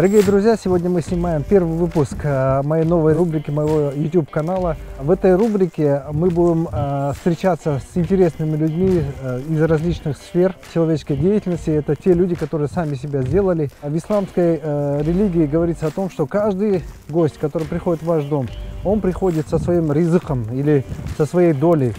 Дорогие друзья, сегодня мы снимаем первый выпуск э, моей новой рубрики моего YouTube канала. В этой рубрике мы будем э, встречаться с интересными людьми э, из различных сфер человеческой деятельности. Это те люди, которые сами себя сделали. В исламской религии говорится о том, что каждый гость, который приходит в ваш дом, он приходит со своим ризыком или со своей долей.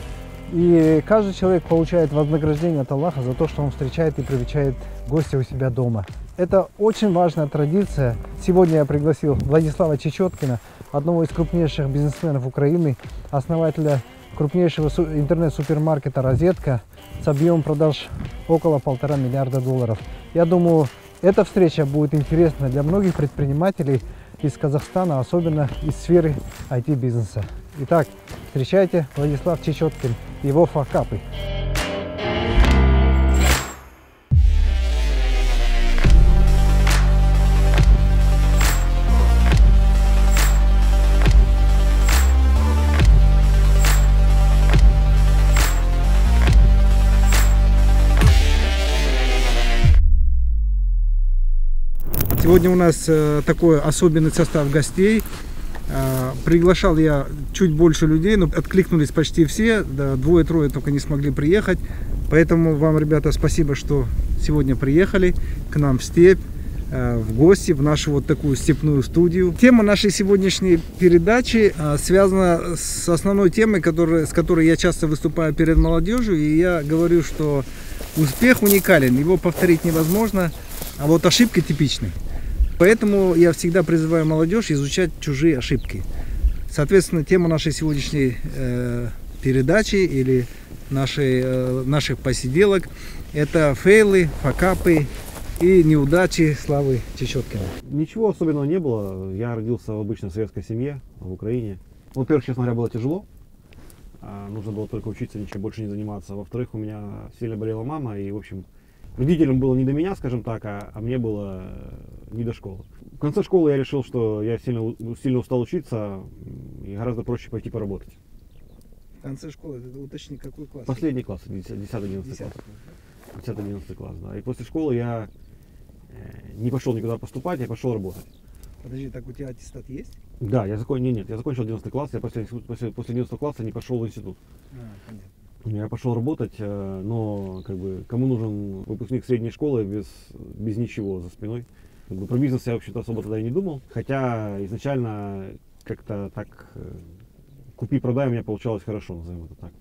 И каждый человек получает вознаграждение от Аллаха за то, что он встречает и привечает гостя у себя дома. Это очень важная традиция. Сегодня я пригласил Владислава Чечеткина, одного из крупнейших бизнесменов Украины, основателя крупнейшего интернет-супермаркета «Розетка» с объемом продаж около полтора миллиарда долларов. Я думаю, эта встреча будет интересна для многих предпринимателей из Казахстана, особенно из сферы IT-бизнеса. Итак, встречайте Владислав Чечеткин, его факапы. Сегодня у нас э, такой особенный состав гостей. Э, приглашал я чуть больше людей, но откликнулись почти все. Да, Двое-трое только не смогли приехать. Поэтому вам, ребята, спасибо, что сегодня приехали к нам в степь э, в гости в нашу вот такую степную студию. Тема нашей сегодняшней передачи связана с основной темой, которая, с которой я часто выступаю перед молодежью. И я говорю, что успех уникален, его повторить невозможно, а вот ошибки типичны. Поэтому я всегда призываю молодежь изучать чужие ошибки. Соответственно, тема нашей сегодняшней э, передачи или нашей, э, наших посиделок это фейлы, факапы и неудачи Славы Чечеткина. Ничего особенного не было. Я родился в обычной советской семье в Украине. Ну, во-первых, честно говоря, было тяжело. А, нужно было только учиться, ничем больше не заниматься. Во-вторых, у меня сильно болела мама, и, в общем, родителям было не до меня, скажем так, а, а мне было не до школы. В конце школы я решил, что я сильно, сильно устал учиться, и гораздо проще пойти поработать. В конце школы, это уточни, какой класс? Последний класс, 10-11 класс. 10-11 класс, да. И после школы я э, не пошел никуда поступать, я пошел работать. Подожди, так у тебя аттестат есть? Да, я закончил, нет, нет, я закончил 11 класс, я после, после, после 11 класса не пошел в институт. А, понятно. Я пошел работать, э, но как бы кому нужен выпускник средней школы без, без ничего за спиной. Как бы, про бизнес я вообще-то особо тогда и не думал. Хотя изначально как-то так э, купи-продай у меня получалось хорошо, назовем это так.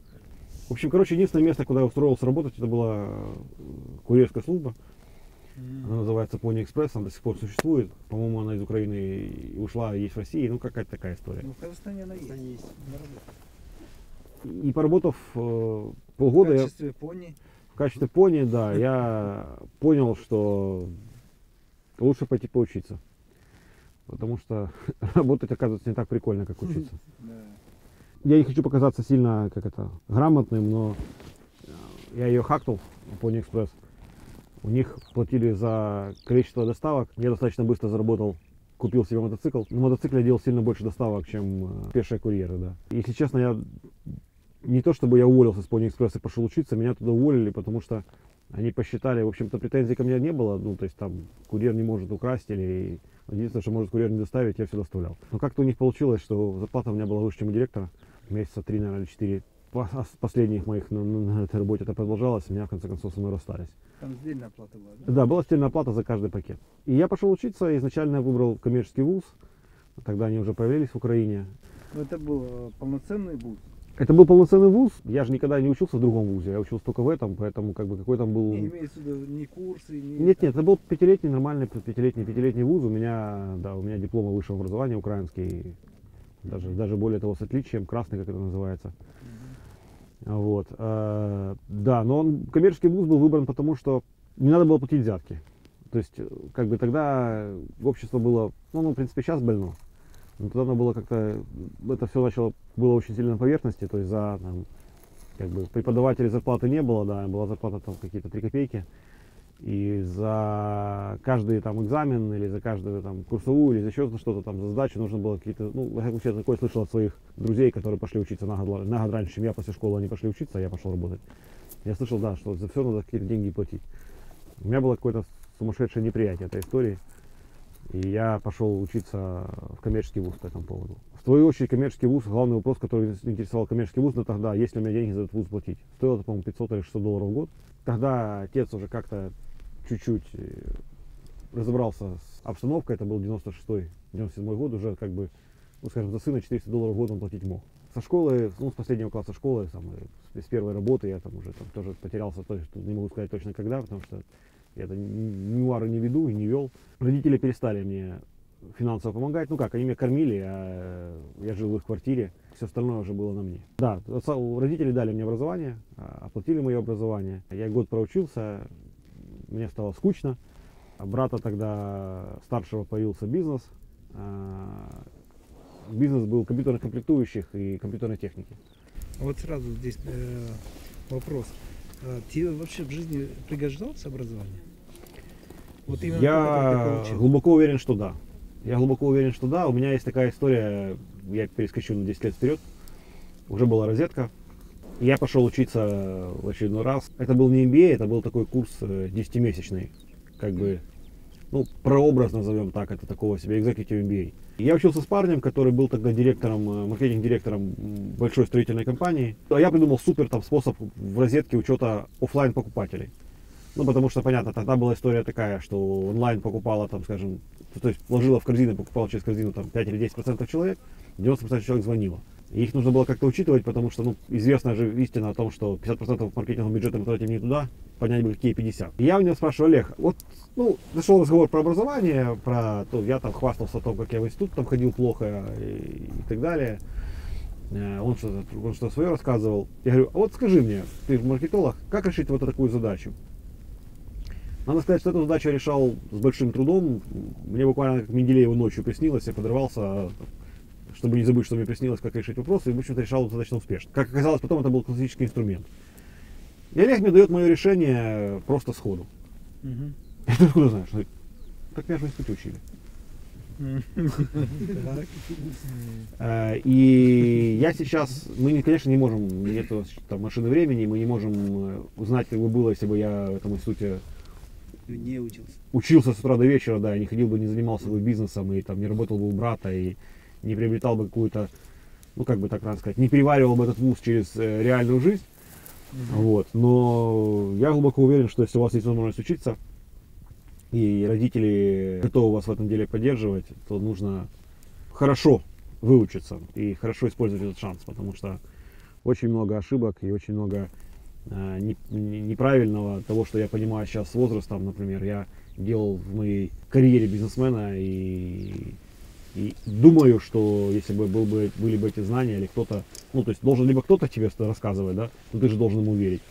В общем, короче, единственное место, куда я устроился работать, это была э, курьерская служба. Она называется Pony Express, она до сих пор существует. По-моему, она из Украины ушла, есть в России. Ну, какая-то такая история. Ну, в Казахстане она есть. Она есть. И поработав э, полгода... В качестве я, пони? В качестве пони, да. Я понял, что лучше пойти поучиться. Потому что работать, оказывается, не так прикольно, как учиться. Я не хочу показаться сильно, как это, грамотным, но я ее хакнул, Pony Express. У них платили за количество доставок. Я достаточно быстро заработал купил себе мотоцикл. На мотоцикле я делал сильно больше доставок, чем э, пешие курьеры, да. Если честно, я не то чтобы я уволился с Pony Express и пошел учиться, меня туда уволили, потому что они посчитали, в общем-то, претензий ко мне не было, ну, то есть там курьер не может украсть или единственное, что может курьер не доставить, я все доставлял. Но как-то у них получилось, что зарплата у меня была выше, чем у директора, месяца три, наверное, или четыре. А последних моих на, на, на этой работе это продолжалось, меня в конце концов со мной расстались. Там сдельная оплата была, да? Да, была сдельная оплата за каждый пакет. И я пошел учиться, изначально я выбрал коммерческий вуз, тогда они уже появились в Украине. Но это был э, полноценный вуз? Это был полноценный вуз. Я же никогда не учился в другом вузе, я учился только в этом, поэтому как бы какой там был... Не имеется в виду ни курсы, ни... Нет, нет, это был пятилетний, нормальный пятилетний, пятилетний вуз. У меня, да, у меня диплом высшего образования украинский, даже, даже более того, с отличием, красный, как это называется. Угу. Вот. А, да, но он, коммерческий вуз был выбран потому, что не надо было платить взятки. То есть, как бы тогда общество было, ну, ну в принципе, сейчас больно. Но тогда оно было как-то, это все начало, было очень сильно на поверхности, то есть за, там, как бы, преподавателей зарплаты не было, да, была зарплата там какие-то 3 копейки. И за каждый там экзамен или за каждую там курсовую или за еще что-то там за сдачу нужно было какие-то, ну, я такое слышал от своих друзей, которые пошли учиться на год, на год раньше, чем я после школы, они пошли учиться, а я пошел работать. Я слышал, да, что за все надо какие-то деньги платить. У меня было какое-то сумасшедшее неприятие этой истории. И я пошел учиться в коммерческий вуз по этому поводу. В свою очередь, коммерческий вуз, главный вопрос, который интересовал коммерческий вуз, на тогда, есть ли у меня деньги за этот вуз платить. Стоило, по-моему, 500 или 600 долларов в год. Когда отец уже как-то чуть-чуть э, разобрался с обстановкой, это был 96-97 год, уже как бы, ну, скажем, за сына 400 долларов в год он платить мог. Со школы, ну, с последнего класса школы, там, с первой работы я там уже там, тоже потерялся, то есть не могу сказать точно когда, потому что я это мемуары не веду и не вел. Родители перестали мне финансово помогать. Ну как, они меня кормили, а я жил в их квартире. Все остальное уже было на мне. Да, родители дали мне образование, а, оплатили мое образование. Я год проучился, мне стало скучно. А брата тогда старшего появился бизнес. А, бизнес был компьютерных комплектующих и компьютерной техники. Вот сразу здесь э, вопрос. А тебе вообще в жизни пригождалось образование? Вот именно я глубоко уверен, что да. Я глубоко уверен, что да. У меня есть такая история, я перескочу на 10 лет вперед. Уже была розетка. Я пошел учиться в очередной раз. Это был не MBA, это был такой курс 10-месячный. Э, как бы ну, прообраз, назовем так, это такого себе Executive MBA. Я учился с парнем, который был тогда директором, э, маркетинг-директором большой строительной компании. А я придумал супер там способ в розетке учета офлайн покупателей. Ну, потому что, понятно, тогда была история такая, что онлайн покупала, там, скажем, то есть вложила в корзину, покупала через корзину там 5 или 10 процентов человек, 90 процентов человек звонило. Их нужно было как-то учитывать, потому что, ну, известная же истина о том, что 50 процентов маркетингового бюджета мы тратим не туда, понять бы, какие 50. И я у него спрашиваю, Олег, вот, ну, зашел разговор про образование, про то, я там хвастался о том, как я в институт там ходил плохо и, и так далее. Э, он что-то он что свое рассказывал. Я говорю, а вот скажи мне, ты же маркетолог, как решить вот такую задачу? Надо сказать, что эту задачу я решал с большим трудом. Мне буквально как Менделееву ночью приснилось, я подрывался, чтобы не забыть, что мне приснилось, как решить вопросы, и, в общем-то, решал достаточно успешно. Как оказалось, потом это был классический инструмент. И Олег мне дает мое решение просто сходу. Угу. Я ты откуда знаешь? Так меня же в институте учили. Э, и я сейчас, мы, конечно, не можем, нет там, машины времени, мы не можем э, узнать, как бы было, если бы я в этом институте не учился. Учился с утра до вечера, да, не ходил бы, не занимался бы бизнесом, и там не работал бы у брата, и не приобретал бы какую-то, ну, как бы так надо сказать, не переваривал бы этот вуз через э, реальную жизнь. Mm-hmm. Вот. Но я глубоко уверен, что если у вас есть возможность учиться, и родители готовы вас в этом деле поддерживать, то нужно хорошо выучиться и хорошо использовать этот шанс, потому что очень много ошибок и очень много э, не, не, неправильного того, что я понимаю сейчас с возрастом, например, я делал в моей карьере бизнесмена и и думаю, что если бы, был бы были бы эти знания, или кто-то, ну, то есть должен либо кто-то тебе рассказывать, да, но ты же должен ему верить.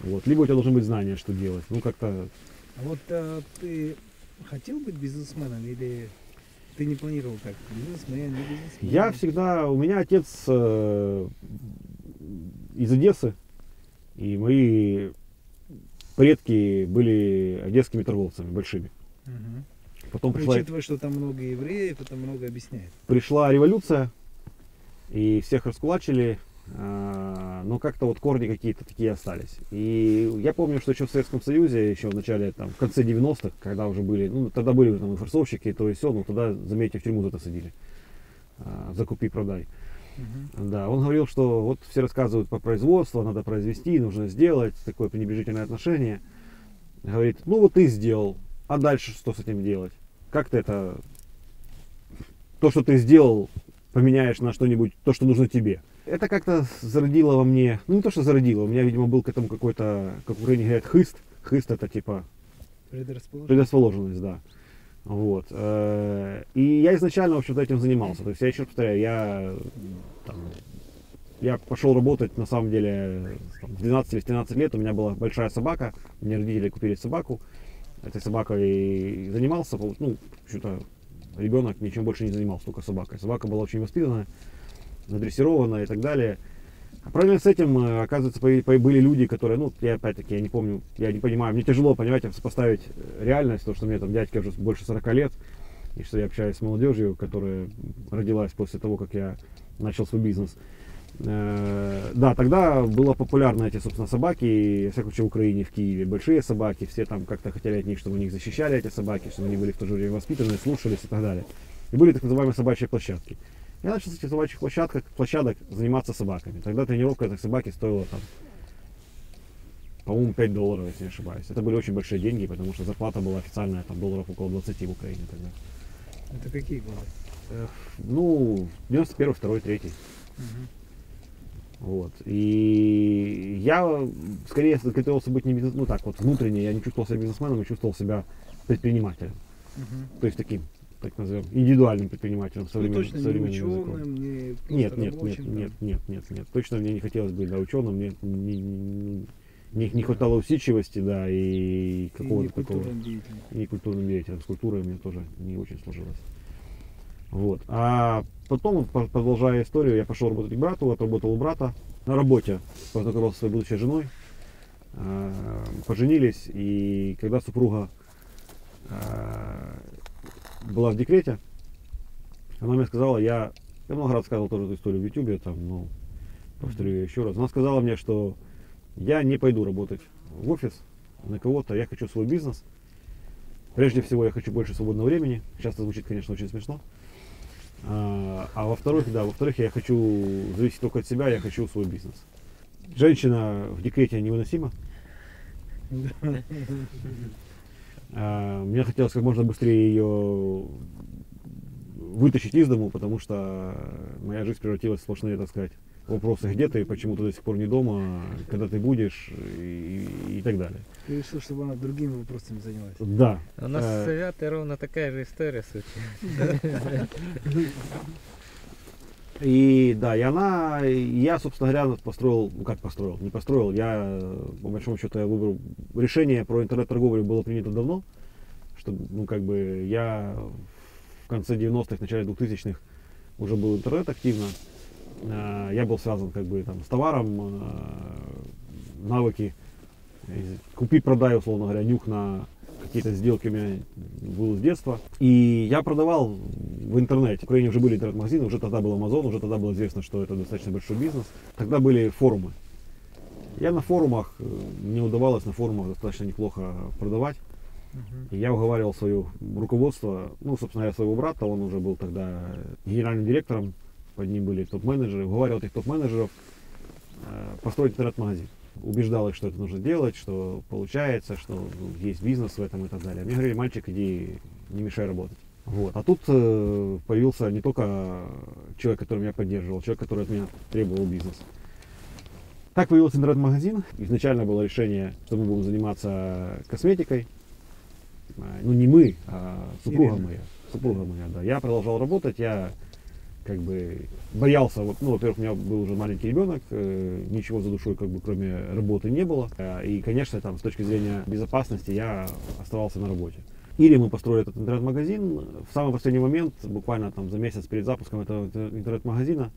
Вот, либо у тебя должны быть знания, что делать. Ну, как-то. А вот а, ты хотел быть бизнесменом или ты не планировал как бизнесмен, не бизнесмен? Я всегда, у меня отец э, из Одессы, и мои предки были одесскими торговцами большими. Угу. Потом пришла... Учитывая, что там много евреев, это много объясняет. Пришла революция, и всех раскулачили, а, но как-то вот корни какие-то такие остались. И я помню, что еще в Советском Союзе, еще в начале, там, в конце 90-х, когда уже были, ну, тогда были там и форсовщики, и то и все, но тогда, заметьте, в тюрьму за это садили. А, закупи, продай. Uh-huh. Да, он говорил, что вот все рассказывают по производству, надо произвести, нужно сделать, такое пренебрежительное отношение. Говорит, ну вот ты сделал, а дальше что с этим делать? Как ты это, то, что ты сделал, поменяешь на что-нибудь, то, что нужно тебе. Это как-то зародило во мне, ну не то, что зародило, у меня, видимо, был к этому какой-то, как в Украине говорят, хыст. Хыст это типа предрасположенность, предрасположенность да. Вот. Э, и я изначально, в общем-то, этим занимался. То есть я еще повторяю, я, там, я пошел работать, на самом деле, в 12 или 13 лет у меня была большая собака, мне родители купили собаку, этой собакой занимался, ну, что-то ребенок ничем больше не занимался, только собакой. Собака была очень воспитанная, надрессированная и так далее. А параллельно с этим, э, оказывается, были люди, которые, ну, я опять-таки, я не помню, я не понимаю, мне тяжело, понимаете, сопоставить э, реальность, то, что мне там дядьке уже больше 40 лет, и что я общаюсь с молодежью, которая родилась после того, как я начал свой бизнес. Э, Да, тогда было популярно эти, собственно, собаки, во всяком случае, в Украине, в Киеве. Большие собаки, все там как-то хотели от них, чтобы они их защищали, эти собаки, чтобы они были в то же время воспитаны, слушались и так далее. И были так называемые собачьи площадки. Я начал с этих собачьих площадок, площадок заниматься собаками. Тогда тренировка этой собаки стоила там, по-моему, 5 долларов, если не ошибаюсь. Это были очень большие деньги, потому что зарплата была официальная, там, долларов около 20 в Украине тогда. Это какие годы? Э, Ну, 91, 2, 3. Вот. И я скорее готовился быть не бизнес, ну так вот внутренне, я не чувствовал себя бизнесменом, я чувствовал себя предпринимателем. То есть таким, так назовем, индивидуальным предпринимателем Ну, современным, точно не современным языком. ученым, не просто Нет, нет, нет, рабочим, нет, нет, нет, нет. Точно мне не хотелось быть да, ученым, мне не, не, не- не хватало усидчивости, да, и И не какого-то такого культурным деятелем. и культурным деятелем. С культурой меня тоже не очень сложилось. Вот. А потом, по- продолжая историю, я пошел работать к брату, отработал у брата. На работе познакомился со своей будущей женой. А, Поженились, и когда супруга а, была в декрете, она мне сказала, я, я много раз рассказывал тоже эту историю в Ютубе, там, ну, повторю ее еще раз. Она сказала мне, что я не пойду работать в офис на кого-то, я хочу свой бизнес. Прежде всего, я хочу больше свободного времени. Сейчас это звучит, конечно, очень смешно. А, а во-вторых, да, во-вторых, я хочу зависеть только от себя, я хочу свой бизнес. Женщина в декрете невыносима. А, Мне хотелось как можно быстрее ее вытащить из дому, потому что моя жизнь превратилась в сплошные, так сказать, вопросы, где ты, почему ты до сих пор не дома, когда ты будешь и, и так далее. Ты решил, чтобы она другими вопросами занялась. Да. У нас Э, с Святой ровно такая же история случилась. И да, и она, я, собственно говоря, построил, ну как построил, не построил, я, по большому счету, я выбрал, решение про интернет-торговлю было принято давно, что, ну как бы, я в конце 90-х, начале 2000-х уже был интернет активно, Э, я был связан как бы там с товаром, э, навыки, купи-продай, условно говоря, нюх на какие-то сделки у меня был с детства. И я продавал в интернете. В Украине уже были интернет-магазины, уже тогда был Amazon, уже тогда было известно, что это достаточно большой бизнес. Тогда были форумы. Я на форумах, э, мне удавалось на форумах достаточно неплохо продавать. И я уговаривал свое руководство, ну, собственно говоря, своего брата, он уже был тогда генеральным директором, под ним были топ-менеджеры, уговаривал этих топ-менеджеров построить интернет-магазин. Убеждал их, что это нужно делать, что получается, что ну, есть бизнес в этом и так далее. Мне говорили, мальчик, иди, не мешай работать. Вот. А тут э, появился не только человек, который меня поддерживал, человек, который от меня требовал бизнес. Так появился интернет-магазин. Изначально было решение, что мы будем заниматься косметикой. А, Ну, не мы, а супруга Ирина. моя. Супруга моя, да. Я продолжал работать, я как бы боялся, вот, ну, во-первых, у меня был уже маленький ребенок, э, ничего за душой, как бы, кроме работы не было. Э, И, конечно, там, с точки зрения безопасности, я оставался на работе. Или мы построили этот интернет-магазин. В самый последний момент, буквально там за месяц перед запуском этого интер- интернет-магазина,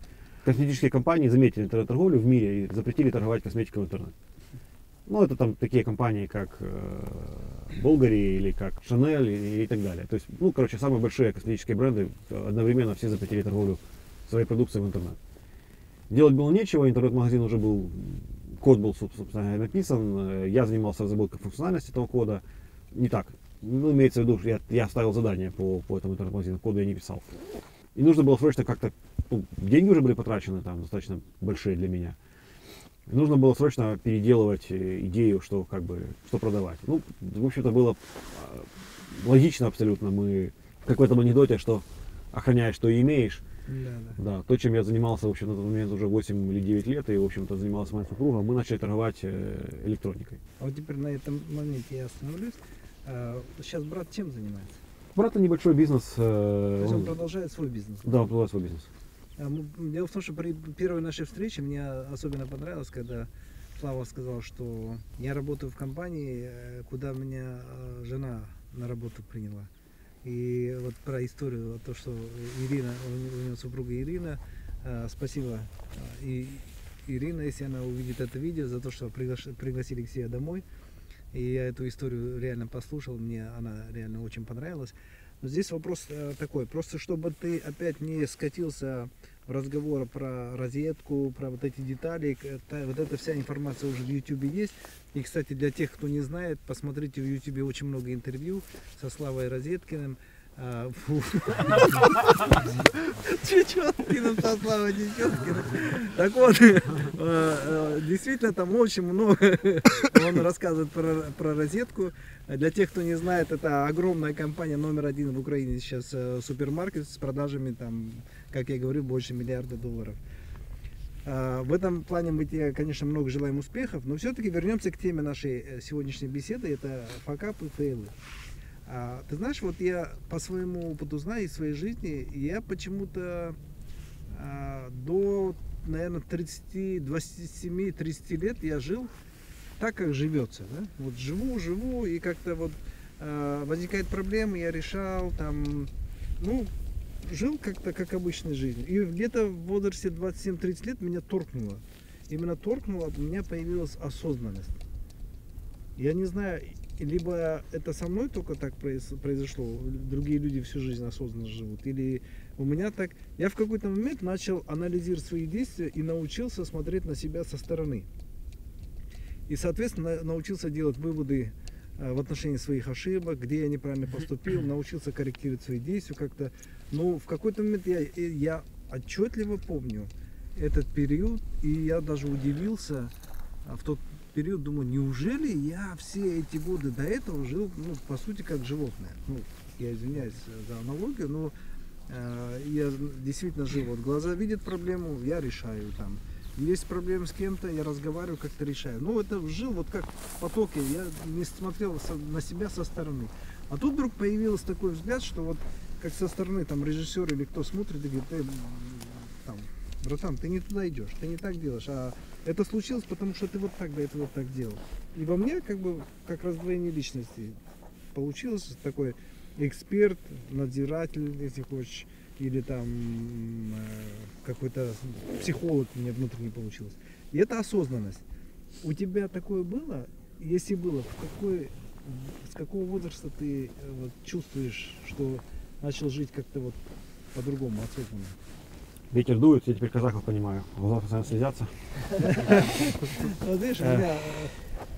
косметические компании заметили интернет-торговлю в мире и запретили торговать косметикой в интернет. Ну, это там такие компании, как э, Bulgari или как Chanel и, и так далее. То есть, ну, короче, самые большие косметические бренды э, одновременно все запретили торговлю своей продукцией в интернет. Делать было нечего, интернет-магазин уже был, код был, соб- собственно написан, э, я занимался разработкой функциональности этого кода. Не так, ну, имеется в виду, что я, я ставил задание по, по этому интернет-магазину, кода я не писал. И нужно было срочно как-то, ну, деньги уже были потрачены там достаточно большие для меня. Нужно было срочно переделывать э, идею, что как бы, что продавать. Ну, в общем-то, было э, логично абсолютно. Мы, как в этом анекдоте, что охраняешь, что и имеешь. Да, да. Да, то, чем я занимался, в общем, на тот момент уже 8 или 9 лет, и, в общем-то, занималась моя супруга, мы начали торговать э, электроникой. А вот теперь на этом моменте я остановлюсь. А, Сейчас брат чем занимается? Брата небольшой бизнес. То э, есть он он- продолжает свой бизнес. да, он продолжает свой бизнес. А, Дело в том, что при первой нашей встрече мне особенно понравилось, когда Слава сказал, что я работаю в компании, э, куда меня э, жена на работу приняла. И вот про историю, то, что Ирина, у не- у нее супруга Ирина, э, спасибо и Ирина, если она увидит это видео, за то, что пригласили к себе домой. И я эту историю реально послушал, мне она реально очень понравилась. Но здесь вопрос э, такой, просто чтобы ты опять не скатился разговора про розетку, про вот эти детали. Это, вот эта вся информация уже в YouTube есть. И, кстати, для тех, кто не знает, посмотрите в YouTube очень много интервью со Славой Розеткиным. А, фу. Чечеткиным со Славой Чечеткиным. Так вот, э, э, действительно там очень много он рассказывает про, про розетку. Для тех, кто не знает, это огромная компания номер один в Украине сейчас э, супермаркет с продажами там, как я говорю, больше миллиарда долларов. В этом плане мы тебе, конечно, много желаем успехов, но все-таки вернемся к теме нашей сегодняшней беседы. Это факапы, фейлы. А, Ты знаешь, вот я по своему опыту знаю из своей жизни, я почему-то а, до, наверное, 30, 27, 30 лет я жил так, как живется. Да? Вот живу, живу, и как-то вот а, возникает проблема, я решал, там, ну, жил как-то как обычной жизнью. И где-то в возрасте 27-30 лет меня торкнуло. Именно торкнуло, у меня появилась осознанность. Я не знаю, либо это со мной только так произ- произошло, другие люди всю жизнь осознанно живут, или у меня так... Я в какой-то момент начал анализировать свои действия и научился смотреть на себя со стороны. И, соответственно, на- научился делать выводы э, в отношении своих ошибок, где я неправильно поступил, научился корректировать свои действия как-то. Но в какой-то момент я, э, я отчетливо помню этот период, и я даже удивился а, в тот период, думаю, неужели я все эти годы до этого жил, ну, по сути, как животное. Ну, я извиняюсь за аналогию, но э, я действительно жил. Вот глаза видят проблему, я решаю там. Есть проблемы с кем-то, я разговариваю, как-то решаю. Ну, это жил вот как в потоке, я не смотрел на себя со стороны. А тут вдруг появился такой взгляд, что вот как со стороны там режиссер или кто смотрит и говорит, «Э, там, братан, ты не туда идешь, ты не так делаешь. А это случилось, потому что ты вот так до этого так делал. И во мне как бы как раздвоение личности получилось такой эксперт, надзиратель, если хочешь, или там э, какой-то психолог меня внутренне получилось. И это осознанность. У тебя такое было? Если было, в какой, с какого возраста ты э, вот, чувствуешь, что начал жить как-то вот по-другому, осознанно? Ветер дует, я теперь казахов понимаю. Глаза постоянно слезятся. Видишь, у Э. меня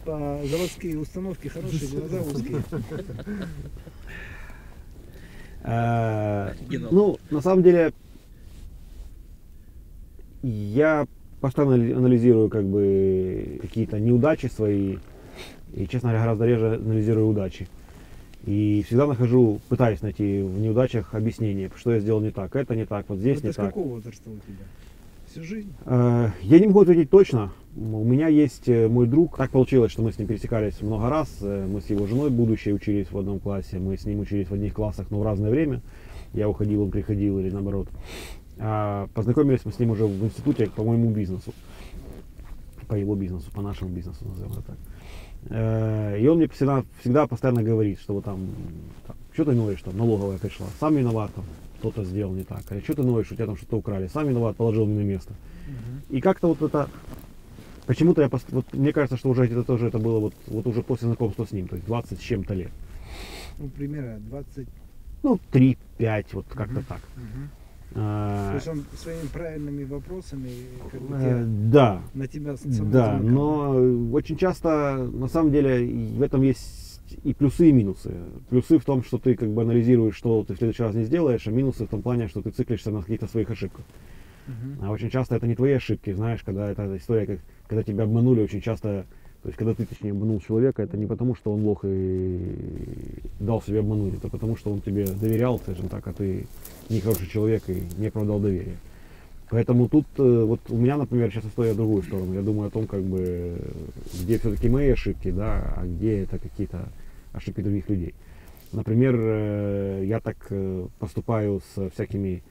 по заводские установки хорошие, глаза узкие. Э, Ну, на самом деле, я постоянно али- анализирую как бы какие-то неудачи свои, и, честно говоря, гораздо реже анализирую удачи. И всегда нахожу, пытаюсь найти в неудачах объяснение, что я сделал не так, это не так, вот здесь Это не с так. какого возраста у тебя? Всю жизнь? Э, Я не могу ответить точно. У меня есть э, мой друг. Так получилось, что мы с ним пересекались много раз. Э, Мы с его женой будущей учились в одном классе. Мы с ним учились в одних классах, но в разное время. Я уходил, он приходил или наоборот. А Познакомились мы с ним уже в институте по моему бизнесу. По его бизнесу, по нашему бизнесу, назовем это так. Э, И он мне всегда, всегда постоянно говорит, что вот там, там что ты ноешь, там налоговая пришла, сам виноват, там, кто-то сделал не так. А что ты ноешь, у тебя там что-то украли, сам виноват, положил не на место. И как-то вот это, почему-то я, вот мне кажется, что уже это тоже это было вот, вот уже после знакомства с ним, то есть 20 с чем-то лет. Ну, примерно 20. Ну, 3-5, вот как-то так. То Есть он своими правильными вопросами как бы, э, тебя- да, на тебя да, но очень часто, на самом деле, в этом есть и плюсы, и минусы. Плюсы в том, что ты как бы анализируешь, что ты в следующий раз не сделаешь, а минусы в том плане, что ты циклишься на каких-то своих ошибках. А очень часто это не твои ошибки, знаешь, когда это история, как, когда тебя обманули, очень часто, то есть когда ты, точнее, обманул человека, это не потому, что он лох и дал себе обмануть, это потому, что он тебе доверял, скажем так, а ты нехороший человек и не оправдал доверие. Поэтому тут, э, вот у меня, например, сейчас история другую сторону. Я думаю о том, как бы, где все-таки мои ошибки, да, а где это какие-то ошибки других людей. Например, э, я так э, поступаю с всякими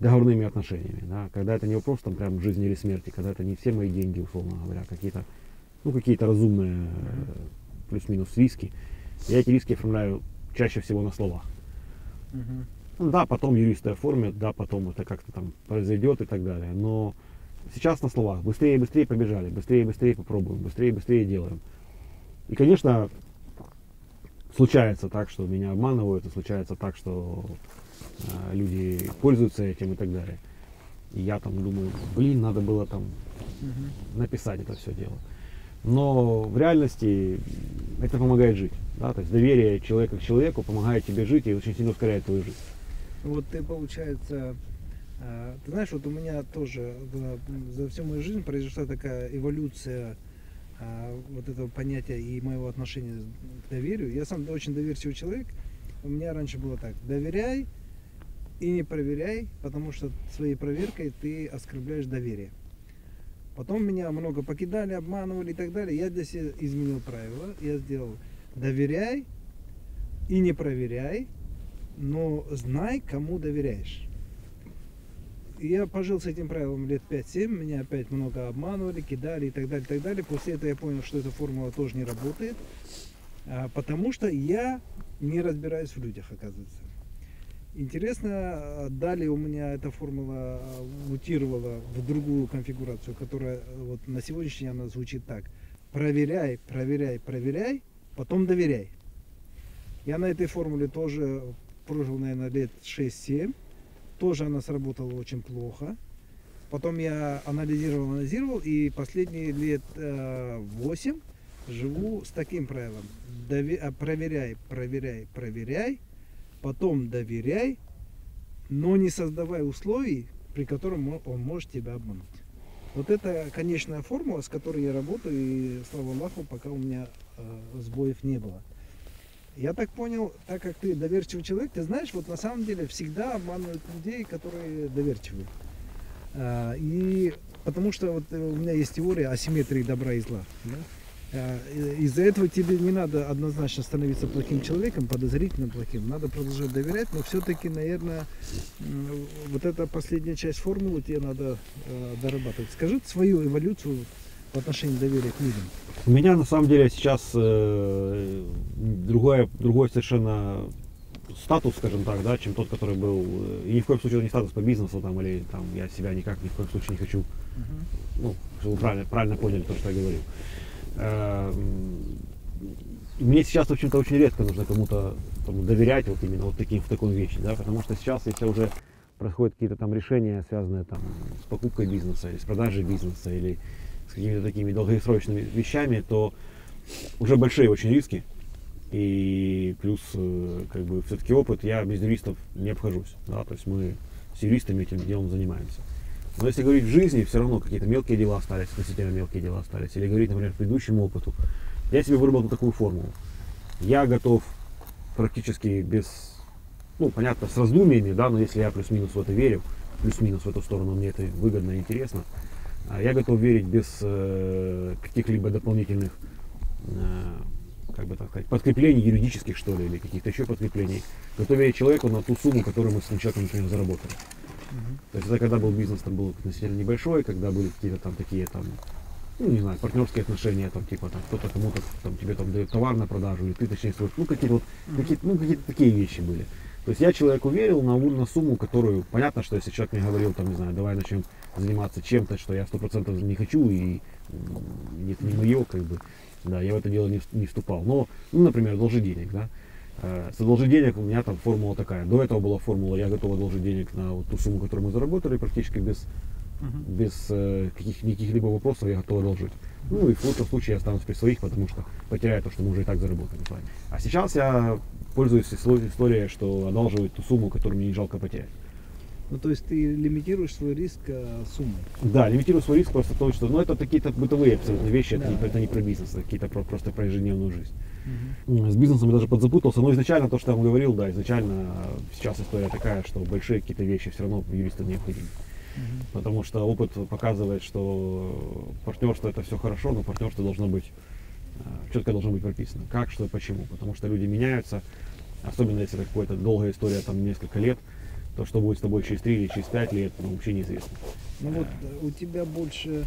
договорными отношениями, да, когда это не вопрос там прям жизни или смерти, когда это не все мои деньги, условно говоря, какие-то, ну, какие-то разумные плюс-минус риски. Я эти риски оформляю чаще всего на словах. Да, потом юристы оформят, да, потом это как-то там произойдет и так далее. Но сейчас на словах. Быстрее быстрее побежали, быстрее быстрее попробуем, быстрее быстрее делаем. И, конечно, случается так, что меня обманывают, и случается так, что э, люди пользуются этим и так далее. И я там думаю, блин, надо было там написать это все дело. Но в реальности это помогает жить. Да? То есть доверие человека к человеку помогает тебе жить и очень сильно ускоряет твою жизнь. Вот ты, получается, а, ты знаешь, вот у меня тоже за всю мою жизнь произошла такая эволюция а, вот этого понятия и моего отношения к доверию. Я сам очень доверчивый человек. У меня раньше было так, доверяй и не проверяй, потому что своей проверкой ты оскорбляешь доверие. Потом меня много покидали, обманывали и так далее. Я для себя изменил правила. Я сделал доверяй и не проверяй, но знай, кому доверяешь. Я пожил с этим правилом лет 5-7, меня опять много обманывали, кидали и так далее, и так далее. После этого я понял, что эта формула тоже не работает, а, потому что я не разбираюсь в людях, оказывается. Интересно, а, далее у меня эта формула а, мутировала в другую конфигурацию, которая вот на сегодняшний день она звучит так. Проверяй, проверяй, проверяй, потом доверяй. Я на этой формуле тоже прожил, наверное, лет 6-7. Тоже она сработала очень плохо. Потом я анализировал, анализировал, и последние лет э, 8 живу с таким правилом. Дове- а, проверяй, проверяй, проверяй, потом доверяй, но не создавай условий, при котором он может тебя обмануть. Вот это конечная формула, с которой я работаю, и слава Аллаху, пока у меня э, сбоев не было. Я так понял, так как ты доверчивый человек, ты знаешь, вот на самом деле всегда обманывают людей, которые доверчивы. А, и потому что вот э, у меня есть теория асимметрии добра и зла. да. А, Из-за этого тебе не надо однозначно становиться плохим человеком, подозрительно плохим. Надо продолжать доверять, но все-таки, наверное, вот эта последняя часть формулы тебе надо э, дорабатывать. Скажи свою эволюцию в отношении доверия к людям. У меня на самом деле сейчас э, другой, другой совершенно статус, скажем так, да, чем тот, который был. э, И ни в коем случае это не статус по бизнесу там, или там я себя никак ни в коем случае не хочу, ну, чтобы вы правильно, правильно поняли то, что я говорил. Эм, Мне сейчас, в общем-то, очень редко нужно кому-то доверять вот именно вот таким, в такой вещи, да, потому что сейчас, если уже происходят какие-то там решения, связанные там с покупкой бизнеса или с продажей бизнеса или с какими-то такими долгосрочными вещами, то уже большие очень риски. И плюс, э, как бы, все-таки опыт, я без юристов не обхожусь. Да? То есть мы с юристами этим делом занимаемся. Но если говорить в жизни, все равно какие-то мелкие дела остались, относительно мелкие дела остались. Или говорить, например, по предыдущему опыту. Я себе выработал такую формулу. Я готов практически без, ну, понятно, с раздумиями, да, но если я плюс-минус в это верю, плюс-минус в эту сторону мне это выгодно и интересно, я готов верить без э, каких-либо дополнительных, э, как бы так сказать, подкреплений юридических, что ли, или каких-то еще подкреплений. Готов верить человеку на ту сумму, которую мы с этим человеком, например, заработали. То есть это когда был бизнес, там был относительно небольшой, когда были какие-то там такие там, ну не знаю, партнерские отношения, там типа там кто-то кому-то там тебе там дает товар на продажу, и ты точнее строишь, ну какие-то вот, какие-то, ну какие-то такие вещи были. То есть я человеку верил на, на сумму, которую, понятно, что если человек мне говорил, там, не знаю, давай начнем заниматься чем-то, что я сто процентов не хочу, и это не мое, как бы, да, я в это дело не, не вступал. Но, ну, например, должи денег, да, Э, С одолжи денег у меня там формула такая. До этого была формула, я готов одолжить денег на вот ту сумму, которую мы заработали, практически без, без э, каких, никаких-либо вопросов я готов одолжить. Ну и в лучшем случае я останусь при своих, потому что потеряю то, что мы уже и так заработали. А сейчас я пользуюсь историей, что одалживаю ту сумму, которую мне не жалко потерять. Ну, то есть ты лимитируешь свой риск э, суммой. Да, лимитирую свой риск просто в том, что ну, это какие-то бытовые абсолютно вещи, это, Да. не, это не про бизнес, это какие-то про, просто про ежедневную жизнь. М, С бизнесом я даже подзапутался, но изначально то, что я вам говорил, да, изначально э, сейчас история такая, что большие какие-то вещи все равно юристам необходимы. Потому что опыт показывает, что партнерство это все хорошо, но партнерство должно быть четко должно быть прописано. Как, что и почему. Потому что люди меняются, особенно если это какая-то долгая история, там несколько лет, то что будет с тобой через 3 или через 5 лет, ну, вообще неизвестно. Ну вот э, у тебя больше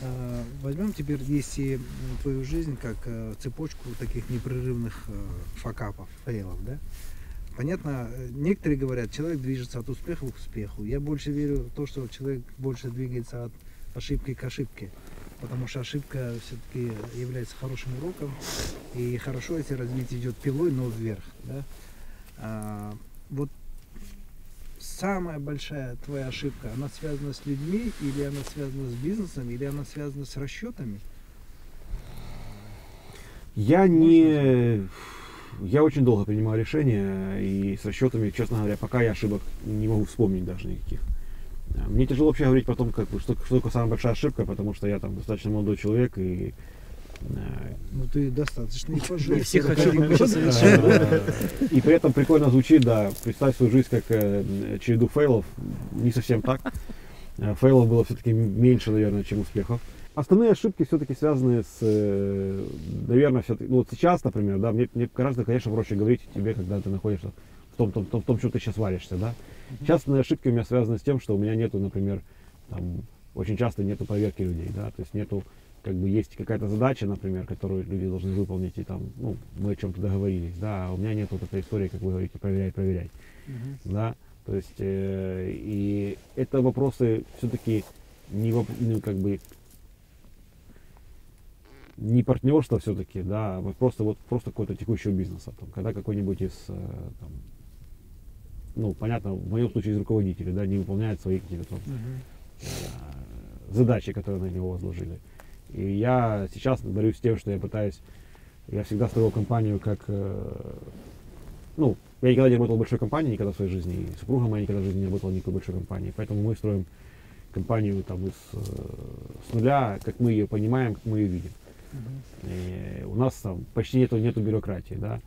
э, возьмем теперь, если твою жизнь как э, цепочку таких непрерывных э, факапов, фейлов, да? Понятно, э, некоторые говорят, человек движется от успеха к успеху. Я больше верю в то, что человек больше двигается от ошибки к ошибке. Потому что ошибка все-таки является хорошим уроком. И хорошо, если развитие идет пилой, но вверх. Да? А, вот самая большая твоя ошибка, она связана с людьми, или она связана с бизнесом, или она связана с расчетами? Я не... Я очень долго принимал решения, и с расчетами, честно говоря, пока я ошибок не могу вспомнить даже никаких. Мне тяжело вообще говорить потом, как, бы, что, что такое самая большая ошибка, потому что я там достаточно молодой человек, и э, Ну ты достаточно и пожил. Всех 41 ошибок И при этом прикольно звучит, да, представь свою жизнь как э, череду фейлов. Не совсем так. Э, Фейлов было все-таки меньше, наверное, чем успехов. Основные ошибки все-таки связаны с, наверное, все-таки, ну вот сейчас, например, да, мне, мне гораздо, конечно, проще говорить тебе, когда ты находишься в том, том, том, том, чем ты сейчас варишься, да. Основные ошибки у меня связаны с тем, что у меня нету, например, там, очень часто нету проверки людей, да, то есть нету, как бы есть какая-то задача, например, которую люди должны выполнить, и там, ну, мы о чем-то договорились, да, а у меня нет вот этой истории, как вы говорите, проверяй, проверяй, да, то есть, э, и это вопросы все-таки не, воп- ну, как бы, не партнерство все-таки, да, а вот просто вот просто какого-то текущего бизнеса, там, когда какой-нибудь из, э, там, ну, понятно, в моем случае из руководителей, да, не выполняет свои какие-то там э, задачи, которые на него возложили. И я сейчас борюсь с тем, что я пытаюсь, я всегда строил компанию как, э, ну, я никогда не работал в большой компании, никогда в своей жизни, и супруга моя никогда в жизни не работала в никакой большой компании, поэтому мы строим компанию там из, э, с нуля, как мы ее понимаем, как мы ее видим. И у нас там почти нету, нету бюрократии, да.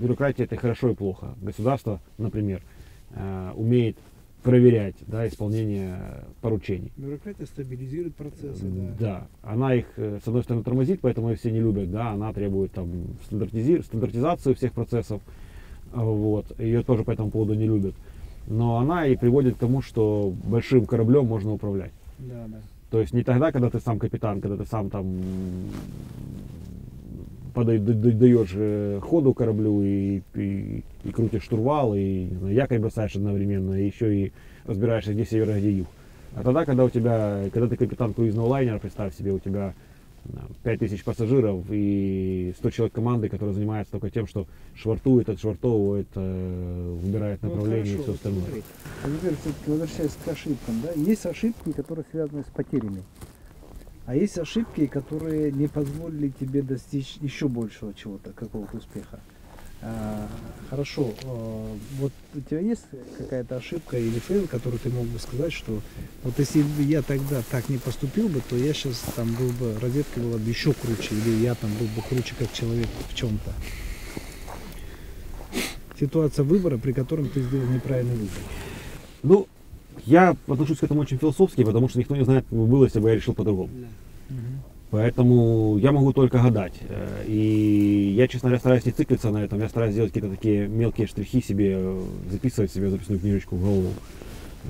Бюрократия это хорошо и плохо. Государство, например, э, умеет проверять да, исполнение поручений. Бюрократия стабилизирует процессы, да. Да, она их э, с одной стороны тормозит, поэтому ее все не любят, да, она требует там стандартизи- стандартизацию всех процессов, вот, ее тоже по этому поводу не любят. Но она и приводит к тому, что большим кораблем можно управлять. Да, да. То есть не тогда, когда ты сам капитан, когда ты сам там да- даешь э, ходу кораблю и, и, и крутишь штурвал, и не знаю, якорь бросаешь одновременно, и еще и разбираешься, где север, а где юг. А тогда, когда у тебя, когда ты капитан круизного лайнера, представь себе, у тебя э, 5000 пассажиров и 100 человек команды, которые занимаются только тем, что швартует, отшвартовывает, э, выбирает Ну, направление и хорошо, все остальное. смотри. А теперь все-таки возвращаясь к ошибкам, да, есть ошибки, которые связаны с потерями. А есть ошибки, которые не позволили тебе достичь еще большего чего-то, какого-то успеха. А, хорошо, а, вот у тебя есть какая-то ошибка или фейл, который ты мог бы сказать, что вот если бы я тогда так не поступил бы, то я сейчас там был бы, розетка была бы еще круче, или я там был бы круче как человек в чем-то. Ситуация выбора, при котором ты сделал неправильный выбор. Ну, я отношусь к этому очень философски, потому что никто не знает, как бы было, если бы я решил по-другому. Поэтому я могу только гадать. Э, И я, честно говоря, стараюсь не циклиться на этом. Я стараюсь делать какие-то такие мелкие штрихи себе, э, записывать себе в записную книжечку в голову.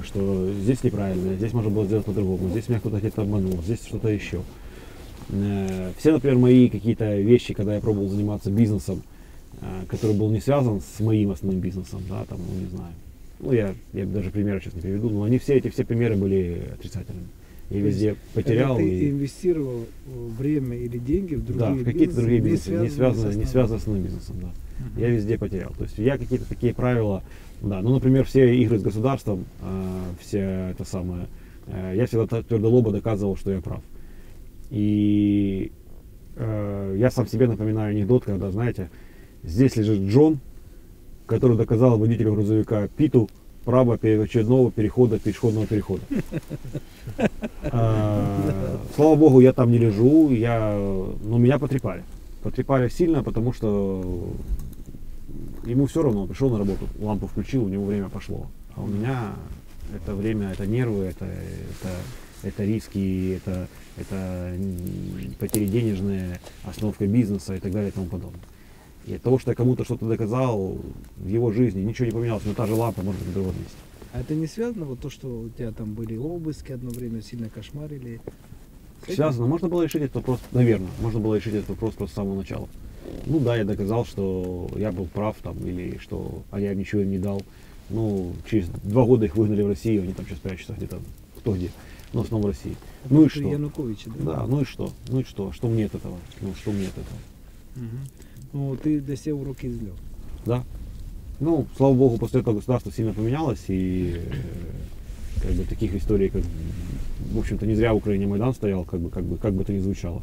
Что здесь неправильно, здесь можно было сделать по-другому, здесь меня кто-то где-то обманул, здесь что-то еще. Э, Все, например, мои какие-то вещи, когда я пробовал заниматься бизнесом, который был не связан с моим основным бизнесом, да, там, ну, не знаю. Ну, я, я даже примеры сейчас не приведу, но они все, эти все примеры были отрицательными. Я То везде потерял. Ты и... инвестировал время или деньги в другие Да, в какие-то другие не бизнесы, не связанные не связанные с основным бизнесом, да. Я везде потерял. То есть я какие-то такие правила, да, ну, например, все игры с государством, э, все это самое, э, я всегда твердолобо доказывал, что я прав. И э, я сам себе напоминаю анекдот, когда, знаете, здесь лежит Джон, который доказал водителю грузовика Питу право очередного перехода, пешеходного перехода. А, Слава богу, я там не лежу, я, но меня потрепали. Потрепали сильно, потому что ему все равно, он пришел на работу, лампу включил, у него время пошло. А у меня это время, это нервы, это, это, это риски, это, это потери денежные, остановка бизнеса и так далее и тому подобное. И от того, что я кому-то что-то доказал в его жизни, ничего не поменялось, но та же лампа может быть в другом месте. А это не связано, вот то, что у тебя там были обыски одно время, сильно кошмарили? Связано. Можно было решить этот вопрос, наверное, можно было решить этот вопрос просто с самого начала. Ну да, я доказал, что я был прав там, или что а я ничего им не дал. Ну, через два года их выгнали в Россию, они там сейчас прячутся где-то, кто где, но снова в России. Ну и что? Януковиче, да? Да, ну и что? Ну и что? Что мне от этого? Ну, что мне от этого? Мгм. Ну, ты для себя уроки извлек. Да. Ну, слава богу, после этого государство сильно поменялось, и как бы таких историй, как, в общем-то, не зря в Украине Майдан стоял, как бы, как бы, как бы это ни звучало.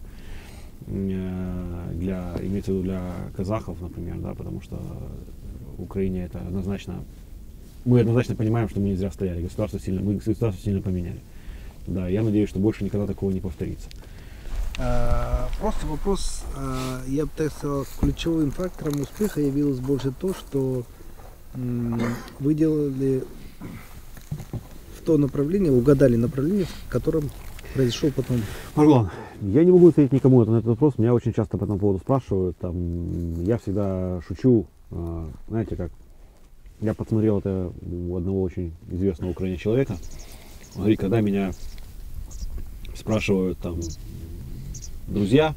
Для, имеется в виду для казахов, например, да, потому что в Украине это однозначно, мы однозначно понимаем, что мы не зря стояли, государство сильно, мы государство сильно поменяли. Да, я надеюсь, что больше никогда такого не повторится. А, Просто вопрос, а, я бы так сказал, ключевым фактором успеха явилось больше то, что вы делали в то направление, угадали направление, в котором произошел потом. Марглан, я не могу ответить никому на этот вопрос. Меня очень часто по этому поводу спрашивают. Там, я всегда шучу. а, Знаете как? Я подсмотрел это у одного очень известного Украине человека. Он говорит, когда меня спрашивают там друзья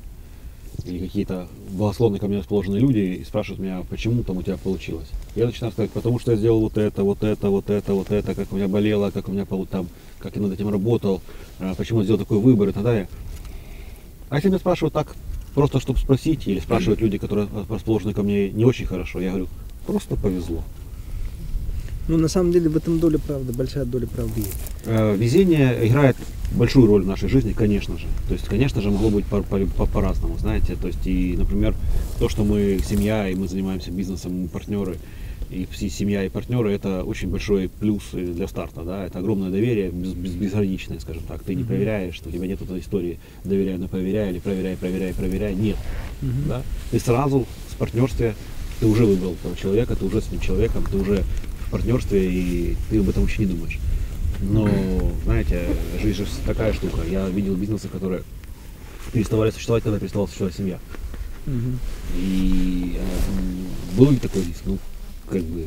или какие-то благословные ко мне расположенные люди и спрашивают меня, почему там у тебя получилось. Я начинаю сказать, потому что я сделал вот это, вот это, вот это, вот это, как у меня болело, как у меня там, как я над этим работал, а, почему я сделал такой выбор и так далее. А если меня спрашивают так, просто чтобы спросить, или спрашивают люди, которые расположены ко мне не очень хорошо, я говорю, просто повезло. Ну, на самом деле, в этом доля правды, большая доля правды есть. Э, Везение играет большую роль в нашей жизни, конечно же. То есть, конечно же, могло быть по- по- по- по-разному, знаете. То есть, и, например, то, что мы семья, и мы занимаемся бизнесом, мы партнеры, и все семья и партнеры, это очень большой плюс и для старта, да, это огромное доверие, без- без- безграничное, скажем так. Ты не проверяешь, что у тебя нет этой истории доверяй, но проверяй, или проверяй, проверяй, проверяй, нет. Да? Ты сразу в партнерстве, ты уже выбрал этого человека, ты уже с этим человеком, ты уже в партнерстве, и ты об этом вообще не думаешь. Но, знаете, жизнь же такая штука. Я видел бизнесы, которые переставали существовать, когда перестала существовать семья. И э, был ли такой риск? Ну, как бы,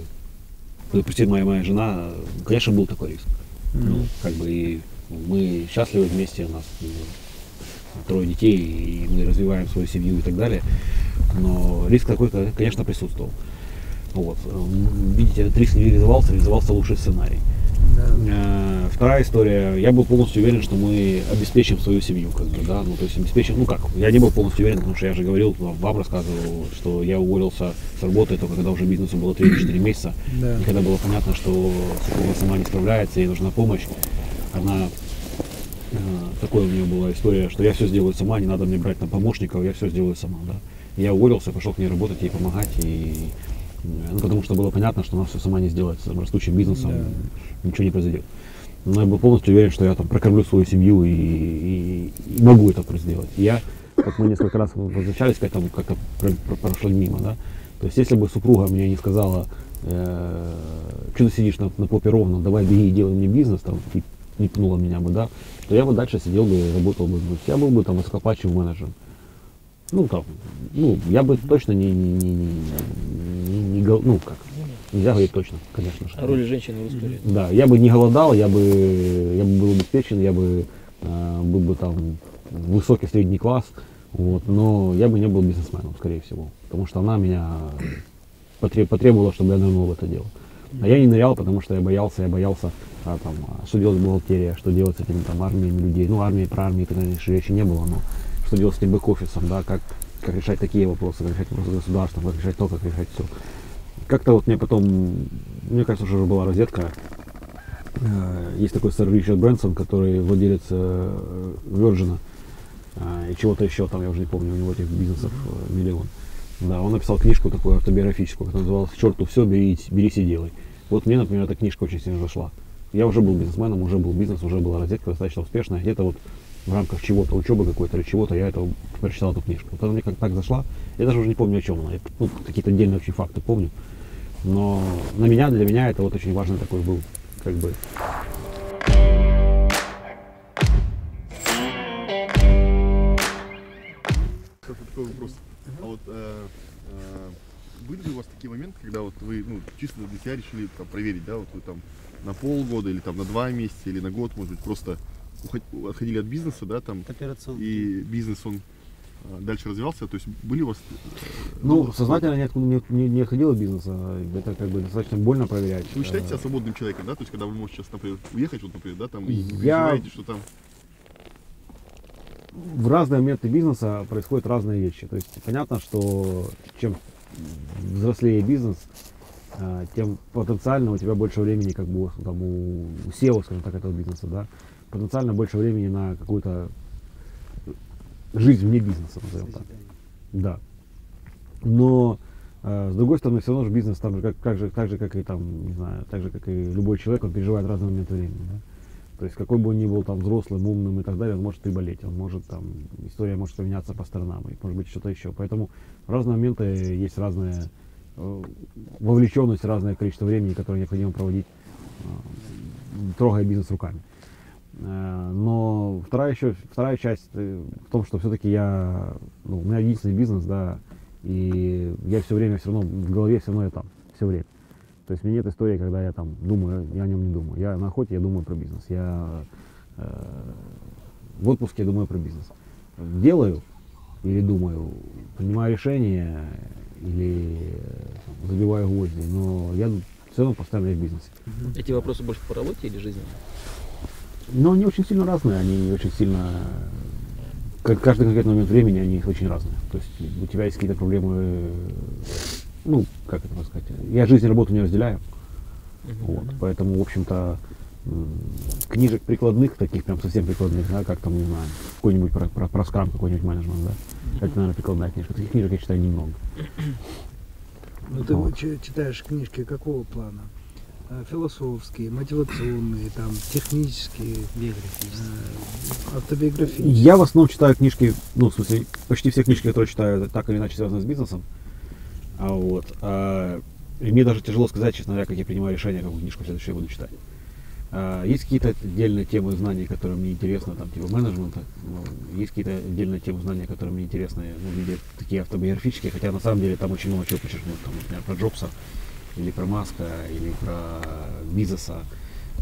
допустим, моя, моя жена, ну, конечно, был такой риск. Ну, как бы, и мы счастливы вместе, у нас ну, трое детей, и мы развиваем свою семью и так далее. Но риск такой, конечно, присутствовал. Вот. М, Видите, этот риск не реализовался, реализовался лучший сценарий. Э, Вторая история. Я был полностью уверен, что мы обеспечим свою семью, как бы, да, ну то есть обеспечим, ну как, я не был полностью уверен, потому что я же говорил, вам рассказывал, что я уволился с работы только когда уже бизнесу было 3-4 месяца, Да. и когда было понятно, что супруга сама не справляется, ей нужна помощь, она э, такой у нее была история, что я все сделаю сама, не надо мне брать на помощников, я все сделаю сама, да. Я уволился, пошел к ней работать, ей помогать, и, э, ну, потому что было понятно, что она все сама не сделает с растущим бизнесом, Да. ничего не произойдет. Но я был полностью уверен, что я там прокормлю свою семью и, и- и могу это сделать. И я, вот мы несколько раз возвращались к этому, как-то про- про- прошли мимо, да. То есть, если бы супруга мне не сказала, э, что ты сидишь на, на попе ровно, давай беги и делай мне бизнес, там, и не пнула меня бы, да, то я бы дальше сидел бы и работал бы. Я был бы там высокоплачиваемым менеджером. Ну, там, ну, я бы точно не, не, не, не, не- не ну, как, нельзя говорить точно, конечно же. О роли женщины в истории. Да, я бы не голодал, я бы, я бы был обеспечен, я бы э, был бы там высокий средний класс, вот, но я бы не был бизнесменом, скорее всего, потому что она меня потре- потребовала, чтобы я нырнул в это дело. А я не нырял, потому что я боялся, я боялся, а, там, что делать бухгалтерия, что делать с этими там армиями людей. Ну, армии, про армии, конечно, речи не было, но что делать с этим бэк-офисом, да, как, как решать такие вопросы, как решать вопросы государства, как решать то, как решать все. Как-то вот мне потом, мне кажется, уже была розетка. Э, Есть такой сэр Ричард Брэнсон, который владелец э, Virgin э, и чего-то еще там, я уже не помню, у него этих бизнесов миллион. Да, он написал книжку такую автобиографическую, которая называлась «К черту все, бери, берись и делай». Вот мне, например, эта книжка очень сильно зашла. Я уже был бизнесменом, уже был бизнес, уже была розетка достаточно успешная. Где-то вот в рамках чего-то, учебы какой-то или чего-то, я это прочитал эту книжку. Вот она мне как так зашла. Я даже уже не помню, о чем она. Я, ну, какие-то отдельные очень факты помню. Но на меня, для меня это вот очень важный такой был, как бы, такой вопрос. А вот э, э, были ли у вас такие моменты, когда вот вы ну, чисто для себя решили там, проверить, да, вот вы там на полгода или там на два месяца или на год, может быть, просто отходили от бизнеса, да, там, и бизнес он э, дальше развивался, то есть были у вас... э, Ну, сознательно не, не, не, не отходил от бизнеса. Это как бы достаточно больно проверять. Вы считаете себя Э, свободным человеком, да, то есть когда вы можете сейчас, например, уехать, вот, например, да, там, и Я- что там... В разные моменты бизнеса происходят разные вещи. То есть понятно, что чем взрослее бизнес, а, тем потенциально у тебя больше времени, как бы там, у SEO, скажем так, этого бизнеса, да, потенциально больше времени на какую-то жизнь вне бизнеса, назовем так. Да. Но э, с другой стороны, все равно же бизнес там же как, как же, так же, как и там, не знаю, так же, как и любой человек, он переживает разные моменты времени. Да? То есть какой бы он ни был там взрослым, умным и так далее, он может приболеть, он может там, история может поменяться по сторонам, и может быть что-то еще. Поэтому в разные моменты есть разная э, вовлеченность, разное количество времени, которое необходимо проводить, э, трогая бизнес руками. Э, Но вторая еще вторая часть э, в том, что все-таки я, ну, у меня единственный бизнес, да, и я все время все равно в голове все равно я там, все время. То есть у меня нет истории, когда я там думаю, я о нем не думаю. Я на охоте, я думаю про бизнес. Я э, в отпуске я думаю про бизнес. Делаю или думаю, принимаю решение или там, забиваю гвозди, но я все равно постоянно в бизнесе. Эти вопросы больше по работе или жизни? Но они очень сильно разные, они очень сильно, как каждый конкретный момент времени, они очень разные. То есть у тебя есть какие-то проблемы, э, ну, как это можно сказать, я жизнь и работу не разделяю, вот, поэтому, в общем-то, книжек прикладных, таких прям совсем прикладных, да, как там, не знаю, какой-нибудь про, про, про скрам, какой-нибудь менеджмент, да, это, наверное, прикладная книжка. Таких книжек я читаю немного. Ну, ты Вот. чи- читаешь книжки какого плана? Э, Философские, мотивационные, там, технические, э, автобиографические. Я в основном читаю книжки, ну, в смысле, почти все книжки, которые читаю, так или иначе связаны с бизнесом. А вот. а, и мне даже тяжело сказать, честно говоря, как я принимаю решение, какую книжку следующую я буду читать. А, есть какие-то отдельные темы знаний, которые мне интересны, там, типа менеджмента. Ну, есть какие-то отдельные темы знаний, которые мне интересны, ну, в виде такие автобиографические, хотя на самом деле там очень много чего подчеркнуть, там, например, про Джобса, или про Маска, или про Бизнеса,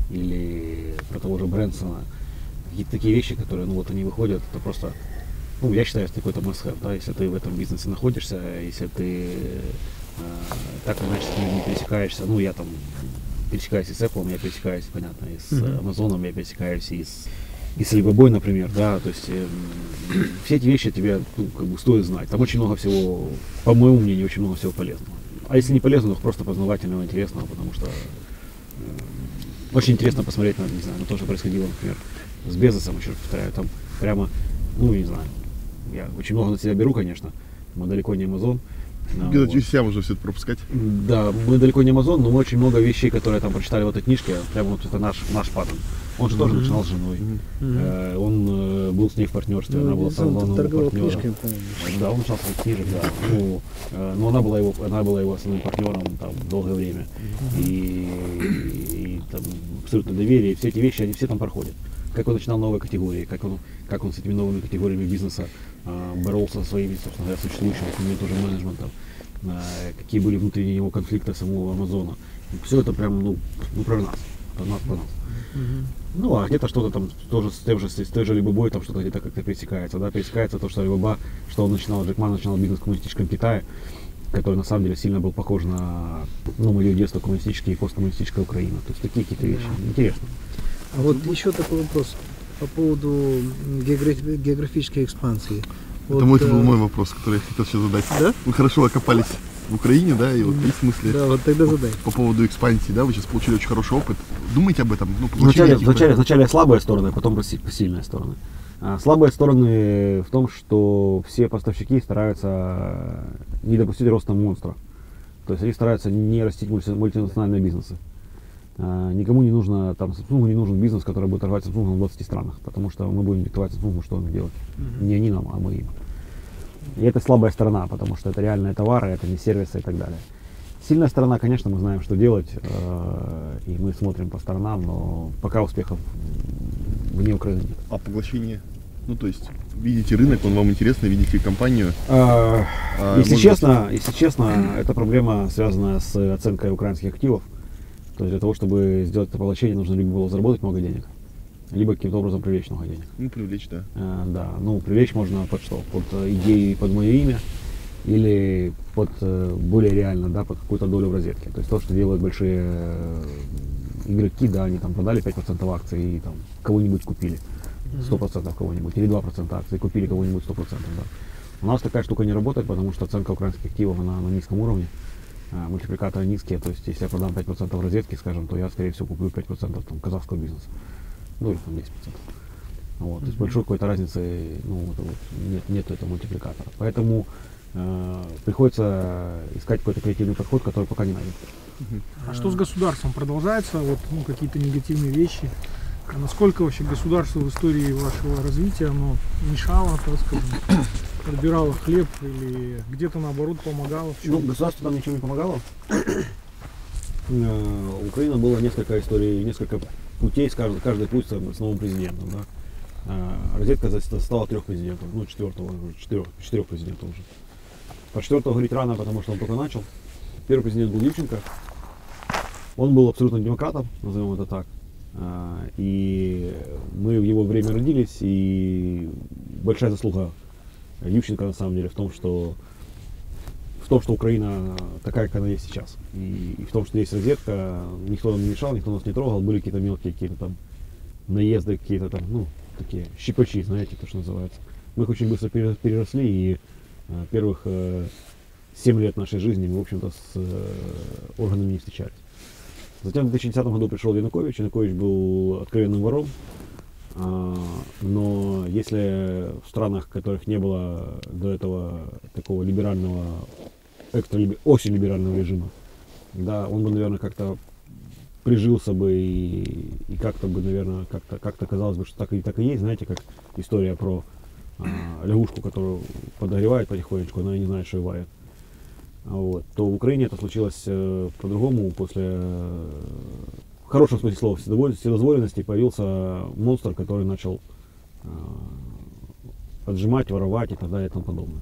или про того же Брэнсона. Какие-то такие вещи, которые, ну, вот они выходят, это просто, ну, я считаю, это какой-то must да, если ты в этом бизнесе находишься, если ты э, так или иначе с ними пересекаешься, ну, я там пересекаюсь и с Apple, я пересекаюсь, понятно, и с Мгм. Amazon, я пересекаюсь и с и с Alibaba, например, да, то есть эм, все эти вещи тебе ну, как бы стоит знать. Там очень много всего, по моему мнению, очень много всего полезного. А если не полезного, то просто познавательного, интересного, потому что эм, очень интересно посмотреть на, не знаю, на то, что происходило, например, с Безосом, еще повторяю, там прямо, ну, не знаю, я очень много на себя беру, конечно, мы далеко не Amazon. А, Где-то вот. через себя можно все это пропускать. Да, мы далеко не Amazon, но мы очень много вещей, которые там прочитали в этой книжке, прямо вот это наш, наш паттерн. Он же тоже начинал с женой. Э, Он э, был с ней в партнерстве, она была самым Ну, главным партнером. Да, он начал с книжек, да. Ну, э, но она была его, она была его основным партнером там долгое время. И, и там абсолютно доверие, и все эти вещи, они все там проходят. Как он начинал новые категории, как он, как он с этими новыми категориями бизнеса а, боролся со своими, собственно говоря, существующими, например, тоже менеджментом, а, какие были внутренние его конфликты самого Амазона. Все это прям, ну, ну про нас, про нас, про нас. Ну, а где-то что-то там тоже с тем же, с той же Alibaba там что-то где-то как-то пересекается, да, пересекается то, что Alibaba, что он начинал, Джек Ма начинал бизнес в коммунистическом Китае, который на самом деле сильно был похож на, ну, мое детство коммунистическое и посткоммунистическая Украина. То есть такие какие-то вещи. Интересно. А вот еще такой вопрос по поводу географической экспансии. Это, Вот, мой, это был э, мой вопрос, который я хотел сейчас задать. Да? Вы хорошо окопались в Украине, да, и вот в смысле Да, вот тогда задай. по поводу экспансии, да, вы сейчас получили очень хороший опыт. Думайте об этом, ну, получили Вначале, вначале, вначале слабые стороны, а потом сильные стороны. А слабые стороны в том, что все поставщики стараются не допустить роста монстра. То есть они стараются не растить мульти- мультинациональные бизнесы. А, Никому не нужно, там, Samsung не нужен бизнес, который будет торговать Samsung в 20 странах, потому что мы будем диктовать Samsung, что он делать. Не они нам, а мы им. И это слабая сторона, потому что это реальные товары, это не сервисы и так далее. Сильная сторона, конечно, мы знаем, что делать, э, и мы смотрим по сторонам, но пока успехов вне Украины нет. А поглощение? Ну, то есть, видите рынок, он вам интересный, видите компанию. А, А, если честно, если честно, это проблема связанная с оценкой украинских активов. То есть для того, чтобы сделать это поглощение, нужно либо было заработать много денег, либо каким-то образом привлечь много денег. Ну, привлечь, да. А, да, ну привлечь можно под что? Под э, идеи под мое имя или под э, более реально, да, под какую-то долю в розетке. То есть то, что делают большие игроки, да, они там продали 5% акций и там кого-нибудь купили. 100% кого-нибудь, или 2% акций, купили кого-нибудь 100%, да. У нас такая штука не работает, потому что оценка украинских активов, она на низком уровне. А, мультипликаторы низкие, то есть если я продам 5% розетки, скажем, то я, скорее всего, куплю 5% там, казахского бизнеса. Ну или там 10%. Вот, то есть большой какой-то разницы ну, вот, вот, нет, нет этого мультипликатора. Поэтому э, приходится искать какой-то креативный подход, который пока не найден. А что с государством? Продолжается вот ну, какие-то негативные вещи? А насколько вообще государство в истории вашего развития оно мешало, так скажем, пробирало хлеб или где-то наоборот помогало? В Ну, государство там ничего не помогало. Э, Украина была несколько историй, несколько путей, с каждый, каждый путь с, новым президентом. Да. А, Розетка стала трех президентов, ну четвертого, уже, четырех, четырех президентов уже. Про четвертого говорить рано, потому что он только начал. Первый президент был Ющенко. Он был абсолютно демократом, назовем это так. А, И мы в его время родились, и большая заслуга Ющенко на самом деле в том, что в том, что Украина такая, как она есть сейчас. И, и в том, что есть розетка, никто нам не мешал, никто нас не трогал, были какие-то мелкие какие-то там наезды, какие-то там, ну, такие щипачи, знаете, то, что называется. Мы их очень быстро пере- переросли, и э, первых э, 7 лет нашей жизни мы, в общем-то, с э, органами не встречались. Затем в 2010 году пришел Янукович. Янукович был откровенным вором. А, Но если в странах, в которых не было до этого такого либерального, очень либерального режима, да, он бы, наверное, как-то прижился бы и, и как-то бы, наверное, как-то как казалось бы, что так и так и есть, знаете, как история про а, лягушку, которую подогревает потихонечку, она не знает, что и варит. А Вот. То в Украине это случилось э, по-другому. После, э, хорошем смысле слова, вседозволенности появился монстр, который начал э, отжимать, воровать и так далее и тому подобное.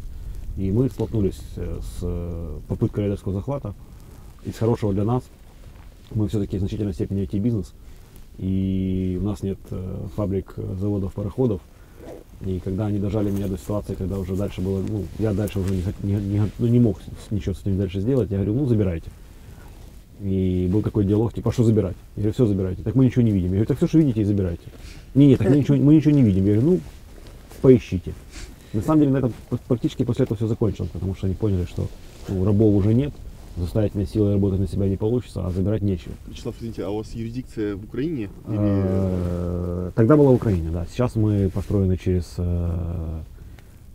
И мы столкнулись э, с э, попыткой рейдерского захвата. Из хорошего для нас мы все-таки в значительной степени IT-бизнес. И у нас нет фабрик, заводов, пароходов. И когда они дожали меня до ситуации, когда уже дальше было, ну, я дальше уже не, не, не- ну, не мог ничего с этим дальше сделать, я говорю, ну, забирайте. И был такой диалог, типа, а что забирать? Я говорю, все забирайте. Так мы ничего не видим. Я говорю, так все, что видите, и забирайте. Не, нет, так мы ничего, мы ничего не видим. Я говорю, ну, поищите. На самом деле на этом практически после этого все закончилось, потому что они поняли, что ну, рабов уже нет, заставить меня силой работать на себя не получится, а забирать нечего. Вячеслав, извините, а у вас юрисдикция в Украине? Или... Э, Тогда была Украина, да. Сейчас мы построены через э,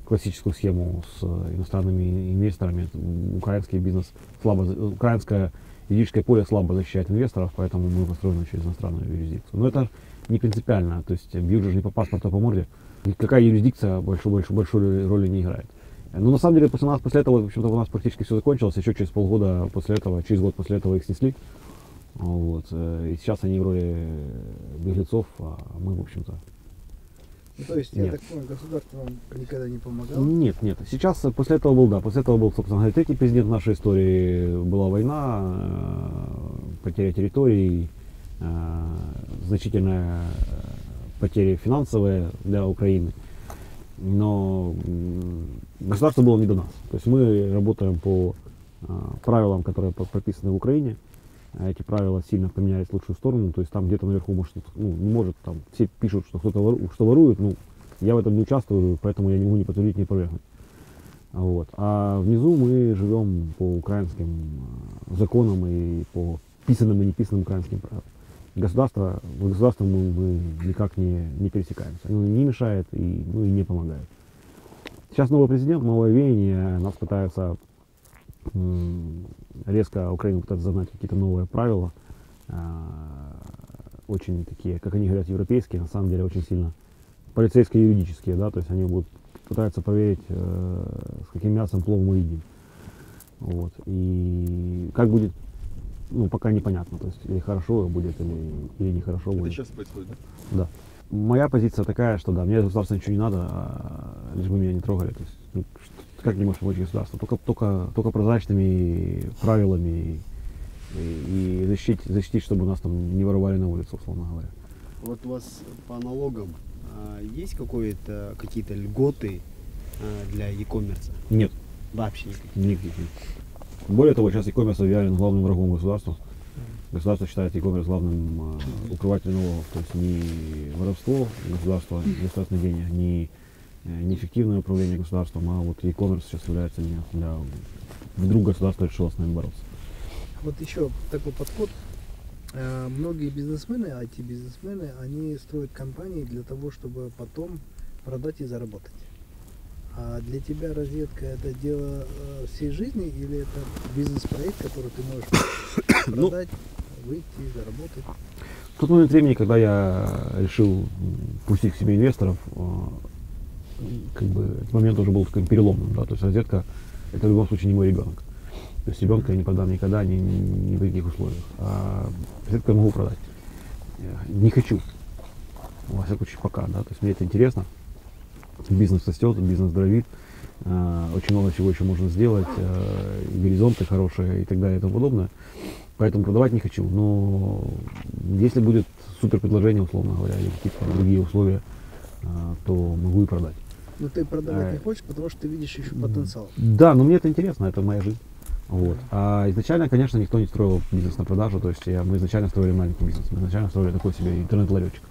классическую схему с иностранными инвесторами. Украинский бизнес слабо, украинское юридическое поле слабо защищает инвесторов, поэтому мы построены через иностранную юрисдикцию. Но это не принципиально, то есть бьют же не по паспорту, а по морде. Никакая юрисдикция большой, большой, большой роли не играет. Но на самом деле после нас, после этого, в общем-то, у нас практически все закончилось. Еще через полгода после этого, через год после этого их снесли. Вот. э, И сейчас они в роли беглецов, а мы, в общем-то, Ну, то есть, я Нет. так понял, государство вам никогда не помогало? Нет, нет. Сейчас э, после этого был, да, после этого был, собственно говоря, третий президент нашей истории. Была война, э, потеря территорий, э, значительная потеря финансовая для Украины. Но государство было не до нас. То есть мы работаем по правилам, которые прописаны в Украине. А Эти правила сильно поменялись в лучшую сторону. То есть там где-то наверху может, ну, не может, там все пишут, что кто-то вору- что ворует. Ну, я в этом не участвую, поэтому я не могу ни подтвердить, ни опровергнуть. Вот. А внизу мы живем по украинским э, законам и по писанным и неписанным украинским правилам. Государство, государство мы, мы никак не, не пересекаемся. Оно не мешает и, ну, и не помогает. Сейчас новый президент, новое веяние, нас пытаются резко Украину пытается загнать какие-то новые правила, а, очень такие, как они говорят, европейские, на самом деле очень сильно полицейско-юридические, да, то есть они будут пытаются проверить, э, с каким мясом плов мы едим. Вот. И как будет, ну, пока непонятно, то есть или хорошо будет, или, или нехорошо Это будет. сейчас происходит, да? Да. Моя позиция такая, что да, мне от государства ничего не надо, а лишь бы меня не трогали. То есть, ну, как не можешь помочь государству? Только, только, только прозрачными правилами и, и защитить, защитить, чтобы нас там не воровали на улице, условно говоря. Вот у вас по налогам а, есть какие-то льготы а, для e-commerce? Нет, Вообще никаких. никаких нет. Более того, сейчас e-commerce объявлен главным врагом государства. Государство считает e-commerce главным э, укрывателем налогов. То есть не воровство государства, государственные деньги, не неэффективное управление государством, а вот e-commerce сейчас является для, для вдруг государство решило с нами бороться. Вот еще такой подход. Э, Многие бизнесмены, IT-бизнесмены, они строят компании для того, чтобы потом продать и заработать. А для тебя розетка это дело э, всей жизни или это бизнес-проект, который ты можешь Ну, продать, выйти, заработать? В тот момент времени, когда я решил пустить к себе инвесторов, э, как бы этот момент уже был таким переломным, да, то есть розетка это в любом случае не мой ребенок. То есть ребенка я не продам никогда, ни, ни, при каких условиях. А розетку я могу продать. Не хочу. Во всяком случае, пока, да. То есть мне это интересно. Бизнес растет, бизнес дровит. э, Очень много всего еще можно сделать. и Горизонты хорошие и так далее и тому подобное. Поэтому продавать не хочу. Но если будет супер предложение, условно говоря, или какие-то другие условия, э, то могу и продать. Но ты продавать не хочешь, потому что ты видишь еще потенциал. Да, но мне это интересно, это моя жизнь. Вот. А изначально, конечно, никто не строил бизнес на продажу, то есть я, мы изначально строили маленький бизнес, мы изначально строили такой себе интернет-ларечек.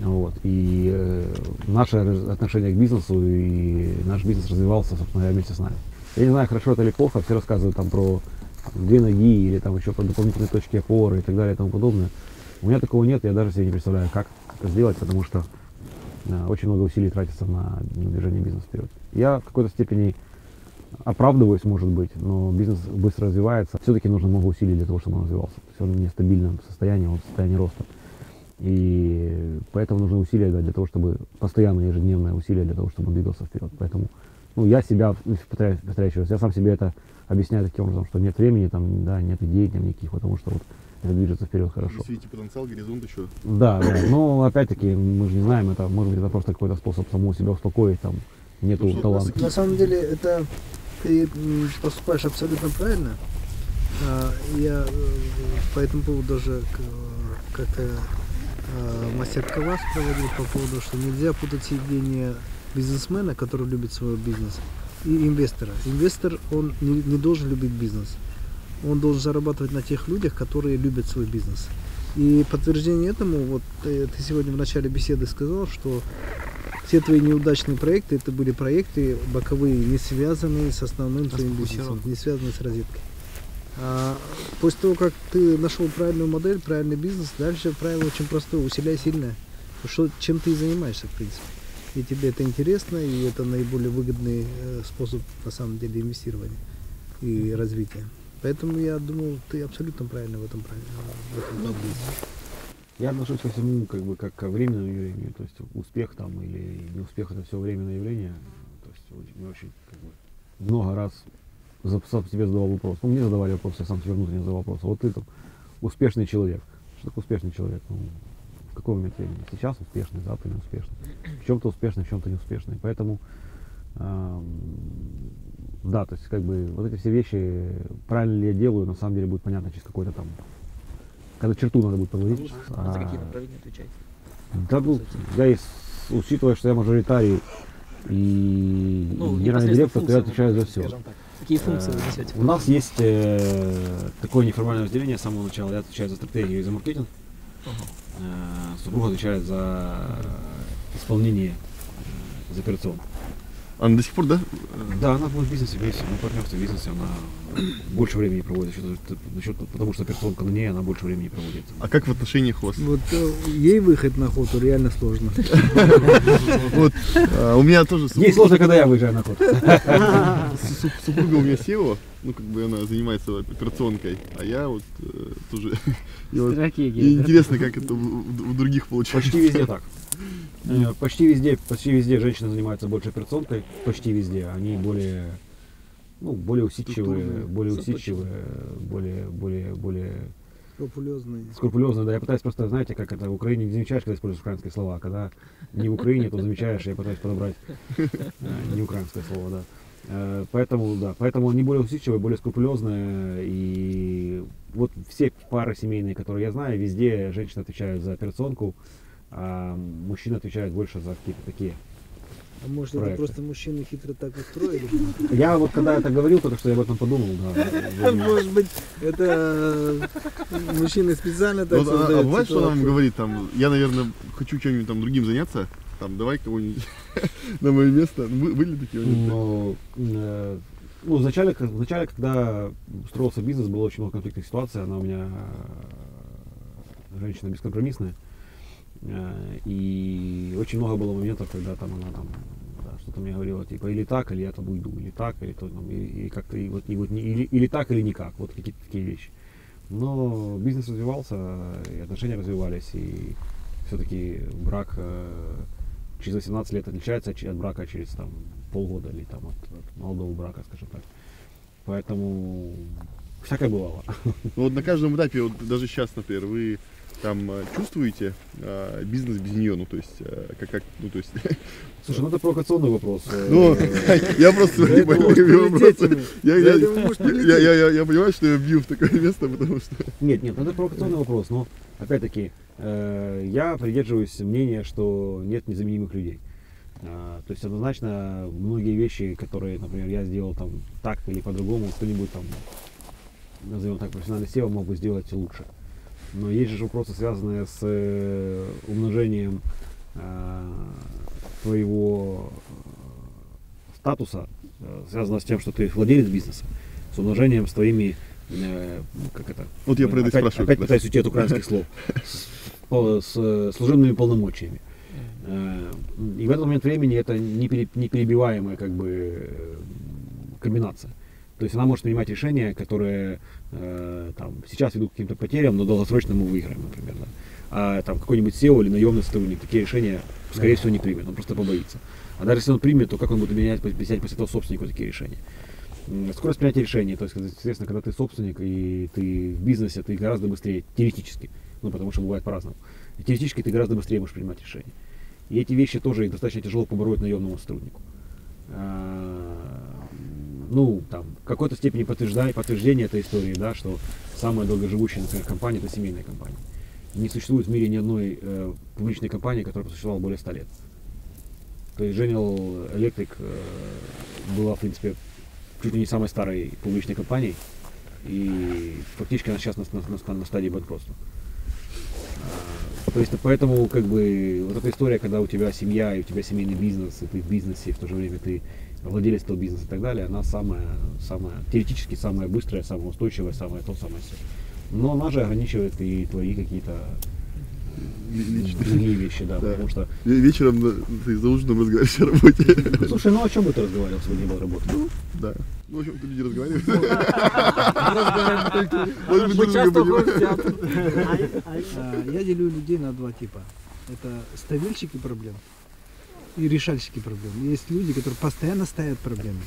Вот. И э, наше отношение к бизнесу и наш бизнес развивался, собственно говоря, вместе с нами. Я не знаю, хорошо это или плохо, все рассказывают там про там, две ноги или там еще про дополнительные точки опоры и так далее и тому подобное. У меня такого нет, я даже себе не представляю, как это сделать, потому что очень много усилий тратится на, движение бизнеса вперед. Я в какой-то степени оправдываюсь, может быть, но бизнес быстро развивается. Все-таки нужно много усилий для того, чтобы он развивался. То есть он в стабильном состоянии, он в состоянии роста. И поэтому нужны усилия да, для того, чтобы постоянно ежедневное усилие для того, чтобы он двигался вперед. Поэтому ну, я себя, ну, повторяю, повторяю еще раз, я сам себе это объясняю таким образом, что нет времени, там, да, нет идей там никаких, потому что вот это движется вперед хорошо. Видите потенциал, горизонт еще. Да, да. Но опять-таки мы же не знаем, это может быть это просто какой-то способ самого себя успокоить, там нету что, таланта. На самом деле это ты поступаешь абсолютно правильно. А, Я э, по этому поводу даже как-то э, мастер-класс проводил по поводу, что нельзя путать сидение бизнесмена, который любит свой бизнес, и инвестора. Инвестор, он не, не должен любить бизнес. Он должен зарабатывать на тех людях, которые любят свой бизнес. И подтверждение этому, вот э, ты сегодня в начале беседы сказал, что все твои неудачные проекты, это были проекты боковые, не связанные с основным твоим бизнесом, не связанные с розеткой. А после того, как ты нашел правильную модель, правильный бизнес, дальше правило очень простое, усиляй сильное. Что, чем ты и занимаешься, в принципе. И тебе это интересно, и это наиболее выгодный э, способ, на самом деле, инвестирования и развития. Поэтому я думаю, ты абсолютно правильно в этом, правильно, в этом. Я отношусь ко всему как бы как к временному явлению, то есть успех там или неуспех это все временное явление. То есть мне очень как бы, много раз сам себе задавал вопрос. Ну, мне задавали вопрос, я сам себе внутренне задавал вопрос. А вот ты там успешный человек. Что такое успешный человек? Ну, в какой момент времени? Сейчас успешный, завтра не успешный. В чем-то успешный, в чем-то не успешный. Поэтому ам, да, то есть как бы вот эти все вещи, правильно ли я делаю, на самом деле будет понятно через какой-то там когда черту надо будет подводить. А за какие направления отвечаете? да, ну, я и учитывая, что я мажоритарий и Ну, генеральный директор, то я отвечаю за все. Какие функции вы несете? У нас есть э, такое неформальное разделение с самого начала. Я отвечаю за стратегию и за маркетинг. Э, супруга отвечает за исполнение, э, за операцион. Она до сих пор, да? Да, она в бизнесе вместе, мы партнерство в бизнесе, она больше времени проводит, за счет- за счет- потому что операционка на ней, она больше времени проводит. А как в отношениях у вас? Вот э, ей выход на охоту реально сложно. Вот, а, у меня тоже Ей сложно, когда я выезжаю на су- Супруга у меня SEO, ну как бы она занимается операционкой, а я вот э, тоже. Стратегия. интересно, как это у других получается. Почти везде так. Э, Почти везде, почти везде женщины занимаются больше операционкой, почти везде. Они более, ну, более усидчивые, более усидчивые, более, более, более Скрупулезный. скрупулезные. Да, я пытаюсь просто, знаете, как это в Украине не замечаешь, когда используешь украинские слова, когда не в Украине, то замечаешь, я пытаюсь подобрать э, не украинское слово, да. Э, Поэтому, да, поэтому они более усидчивые, более скрупулезные, и вот все пары семейные, которые я знаю, везде женщины отвечают за операционку, а мужчины отвечают больше за какие-то такие. А может это Проекты. просто мужчины хитро так устроили? Я вот когда это говорил, только что я об этом подумал, да. я- Может быть, это э, мужчины специально так а- а, создают бывает, что она вам говорит, там, я, наверное, хочу чем-нибудь там другим заняться, там, давай кого-нибудь на мое место. Были такие моменты? Но, э, Ну, вначале, вначале, когда строился бизнес, было очень много конфликтных ситуаций. Она у меня э, женщина бескомпромиссная. Э, И очень много было моментов, когда там она там да, что-то мне говорила, типа, или так, или я там уйду, или так, или то, там, и, и как-то и вот, и вот или, или так, или никак, вот какие-то такие вещи. Но бизнес развивался, и отношения развивались, и все-таки брак э, через 18 лет отличается от брака через там, полгода или там, от, от молодого брака, скажем так. Поэтому всякое бывало. Ну, вот на каждом этапе, вот даже сейчас, например, вы там э, чувствуете э, бизнес без нее, ну то есть, э, как, как, ну то есть, Слушай, ну это провокационный вопрос. ну, я просто я понимаю, что я бью в такое место, потому что, Нет, нет, это провокационный вопрос, но опять-таки я придерживаюсь мнения, что нет незаменимых людей. А, то есть однозначно многие вещи, которые, например, я сделал там так или по-другому, кто-нибудь там, назовем так, профессиональный SEO мог бы сделать лучше. Но есть же вопросы, связанные с э, умножением э, твоего э, статуса, э, связанного с тем, что ты владелец бизнеса, с умножением с твоими, э, как это, вот я про это опять, спрашиваю. опять раз. пытаюсь уйти от украинских слов. С, с, служебными полномочиями. И в этот момент времени это не пере- неперебиваемая как бы комбинация. То есть она может принимать решения, которые э, там, сейчас ведут к каким-то потерям, но долгосрочно мы выиграем, например. Да. А там какой-нибудь SEO или наемный сотрудник такие решения, скорее всего, не примет, он просто побоится. А даже если он примет, то как он будет менять, взять после этого собственнику такие решения? Скорость принятия решений, то есть, соответственно, когда ты собственник и ты в бизнесе, ты гораздо быстрее, теоретически, ну, потому что бывает по-разному, теоретически ты гораздо быстрее можешь принимать решения. И эти вещи тоже достаточно тяжело побороть наемному сотруднику. Ну, там, в какой-то степени подтверждение, подтверждение этой истории, да, что самая долгоживущая, например, компания – это семейная компания. Не существует в мире ни одной э, публичной компании, которая просуществовала более 100 лет. То есть General Electric э, была, в принципе, чуть ли не самой старой публичной компанией, и фактически она сейчас на, на- на- на стадии банкротства. А, То есть поэтому как бы вот эта история, когда у тебя семья и у тебя семейный бизнес, и ты в бизнесе, и в то же время ты владелец этого бизнеса и так далее, она самая, самая теоретически самая быстрая, самая устойчивая, самая то, самое все. Но она же ограничивает и твои какие-то другие вещи, да, Да. потому что Ве- Вечером на- ты за ужином разговариваешь о работе. ну, слушай, ну о чем бы ты разговаривал, если бы не было работы? Да. Ну, в общем, тут люди. Мы часто ходим в понимают. театр. А, Я делю людей на два типа. Это ставильщики проблем и решальщики проблем. Есть люди, которые постоянно ставят проблемы,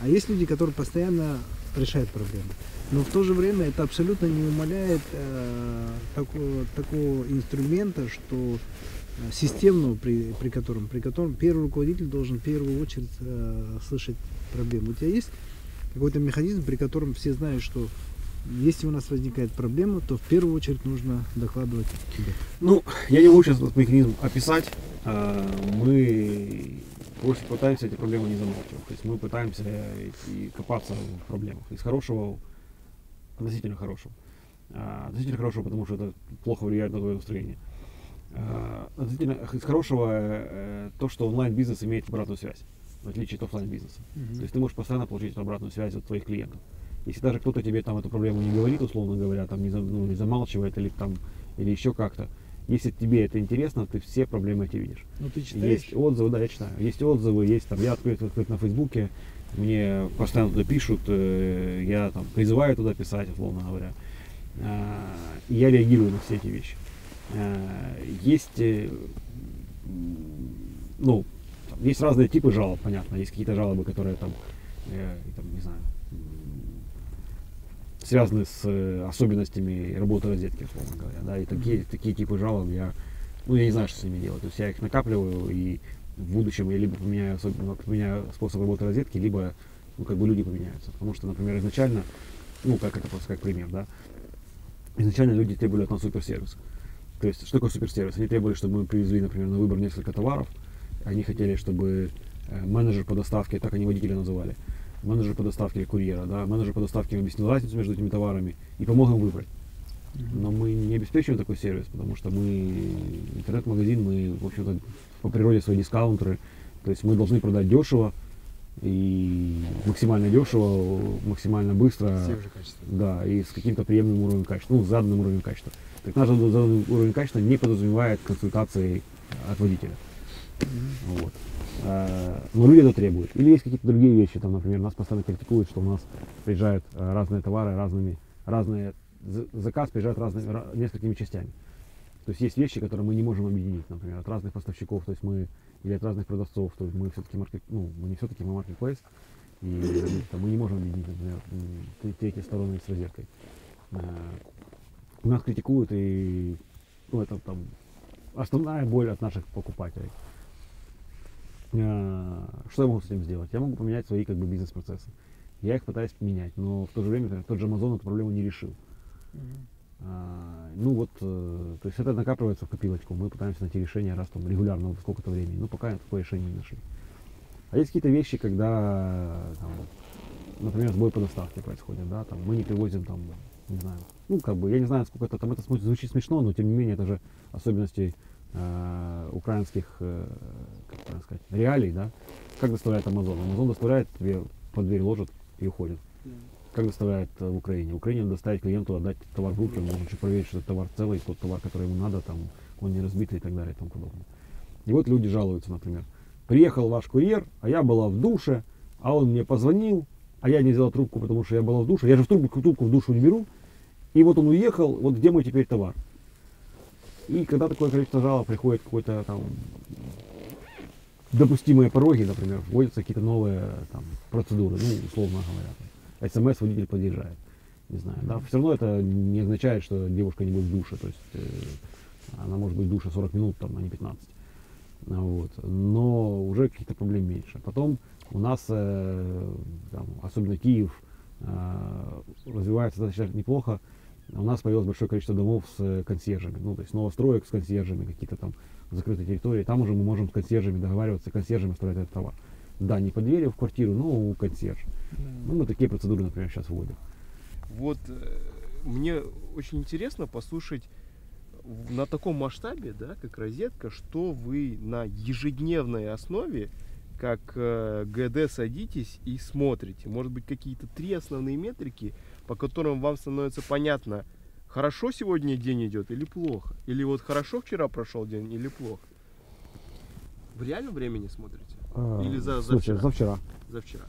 а есть люди, которые постоянно решают проблемы. Но в то же время это абсолютно не умаляет э, такого, такого инструмента, что э, системного, при, при котором, при котором первый руководитель должен в первую очередь э, слышать проблему. У тебя есть какой-то механизм, при котором все знают, что если у нас возникает проблема, то в первую очередь нужно докладывать тебе. Ну, я не могу сейчас этот механизм описать. А, Мы просто пытаемся эти проблемы не замалчивать. То есть мы пытаемся и копаться в проблемах. Из хорошего, относительно хорошего. А, Относительно хорошего, потому что это плохо влияет на твое настроение. А, Относительно из хорошего э, то, что онлайн-бизнес имеет обратную связь, в отличие от оффлайн-бизнеса. То есть ты можешь постоянно получить обратную связь от твоих клиентов. Если даже кто-то тебе там эту проблему не говорит, условно говоря, там не, ну, не замалчивает или там или еще как-то, если тебе это интересно, ты все проблемы эти видишь. Ну ты читаешь? Есть отзывы, да, я читаю. Есть отзывы, есть там, я открыт, открыт на Фейсбуке, мне постоянно туда пишут, э, я там призываю туда писать, условно говоря. А, и я реагирую на все эти вещи. А, есть, э, ну, там есть разные типы жалоб, понятно. Есть какие-то жалобы, которые там, э, там не знаю, связаны с э, особенностями работы розетки, условно говоря. Да, и такие, такие типы жалоб я, ну, я не знаю, что с ними делать. То есть я их накапливаю, и в будущем я либо поменяю, особенно, поменяю способ работы розетки, либо ну, как бы люди поменяются. Потому что, например, изначально, ну, как это просто как пример, да, изначально люди требовали от нас суперсервис. То есть, что такое суперсервис? Они требовали, чтобы мы привезли, например, на выбор несколько товаров. Они хотели, чтобы э, менеджер по доставке, так они водителя называли, менеджер по доставке курьера, да, менеджер по доставке объяснил разницу между этими товарами и помог им выбрать. Но мы не обеспечиваем такой сервис, потому что мы интернет-магазин, мы, в общем-то, по природе свои дискаунтеры, то есть мы должны продать дешево, и максимально дешево, максимально быстро. Да, и с каким-то приемлемым уровнем качества, ну, с заданным уровнем качества. Так наш заданный уровень качества не подразумевает консультации от водителя. Вот. А, Но люди это требуют. Или есть какие-то другие вещи, там, например, нас постоянно критикуют, что у нас приезжают а, разные товары, разными, разные, за- заказ приезжает разными, ра- несколькими частями. То есть есть вещи, которые мы не можем объединить, например, от разных поставщиков, то есть мы, или от разных продавцов, то есть мы все-таки маркет, ну, мы не все-таки мы marketplace, и там, мы не можем объединить, например, третьи стороны с розеткой. А, Нас критикуют, и ну, это там основная боль от наших покупателей. А, Что я могу с этим сделать? Я могу поменять свои как бы бизнес-процессы. Я их пытаюсь менять, но в то же время например, тот же Amazon эту проблему не решил. А, ну вот, э, то есть это накапливается в копилочку. Мы пытаемся найти решение раз там регулярно, вот сколько-то времени. Ну пока такое решение не нашли. А есть какие-то вещи, когда, там, например, сбой по доставке происходит, да, там мы не привозим там, не знаю, ну как бы, я не знаю, сколько это там, это звучит смешно, но тем не менее это же особенности э, украинских, э, как правильно сказать, реалий, да. Как доставляет Amazon? Amazon доставляет тебе под дверь ложит и уходит. Как доставляет э, в Украине? В Украине надо доставить клиенту, отдать товар в руки, он должен еще проверить, что товар целый, тот товар, который ему надо, там, он не разбитый и так далее и тому подобное. И вот люди жалуются, например. Приехал ваш курьер, а я была в душе, а он мне позвонил, а я не взяла трубку, потому что я была в душе. Я же в трубку, трубку в душу не беру. И вот он уехал, вот где мой теперь товар? И когда такое количество жалоб приходит какой-то там допустимые пороги, например, вводятся какие-то новые там, процедуры, ну, условно говоря. СМС водитель подъезжает. Не знаю, да. Все равно это не означает, что девушка не будет в душе. То есть э, она может быть в душе 40 минут, там, а не 15. А, Вот. Но уже каких-то проблем меньше. Потом у нас, э, там, особенно Киев, э, развивается достаточно неплохо. У нас появилось большое количество домов с э, консьержами. Ну, то есть новостроек с консьержами, какие-то там закрытые территории. Там уже мы можем с консьержами договариваться, консьержами оставлять этот товар. Да, не под дверью в квартиру, но у консьержа. Ну, мы такие процедуры, например, сейчас вводим. Вот э, мне очень интересно послушать на таком масштабе, да, как розетка, что вы на ежедневной основе, как э, ГД садитесь и смотрите. Может быть, какие-то три основные метрики, по которым вам становится понятно, хорошо сегодня день идет или плохо. Или вот хорошо вчера прошел день или плохо. В реальном времени смотрите? Или за- за Слушай, вчера? за вчера. За вчера.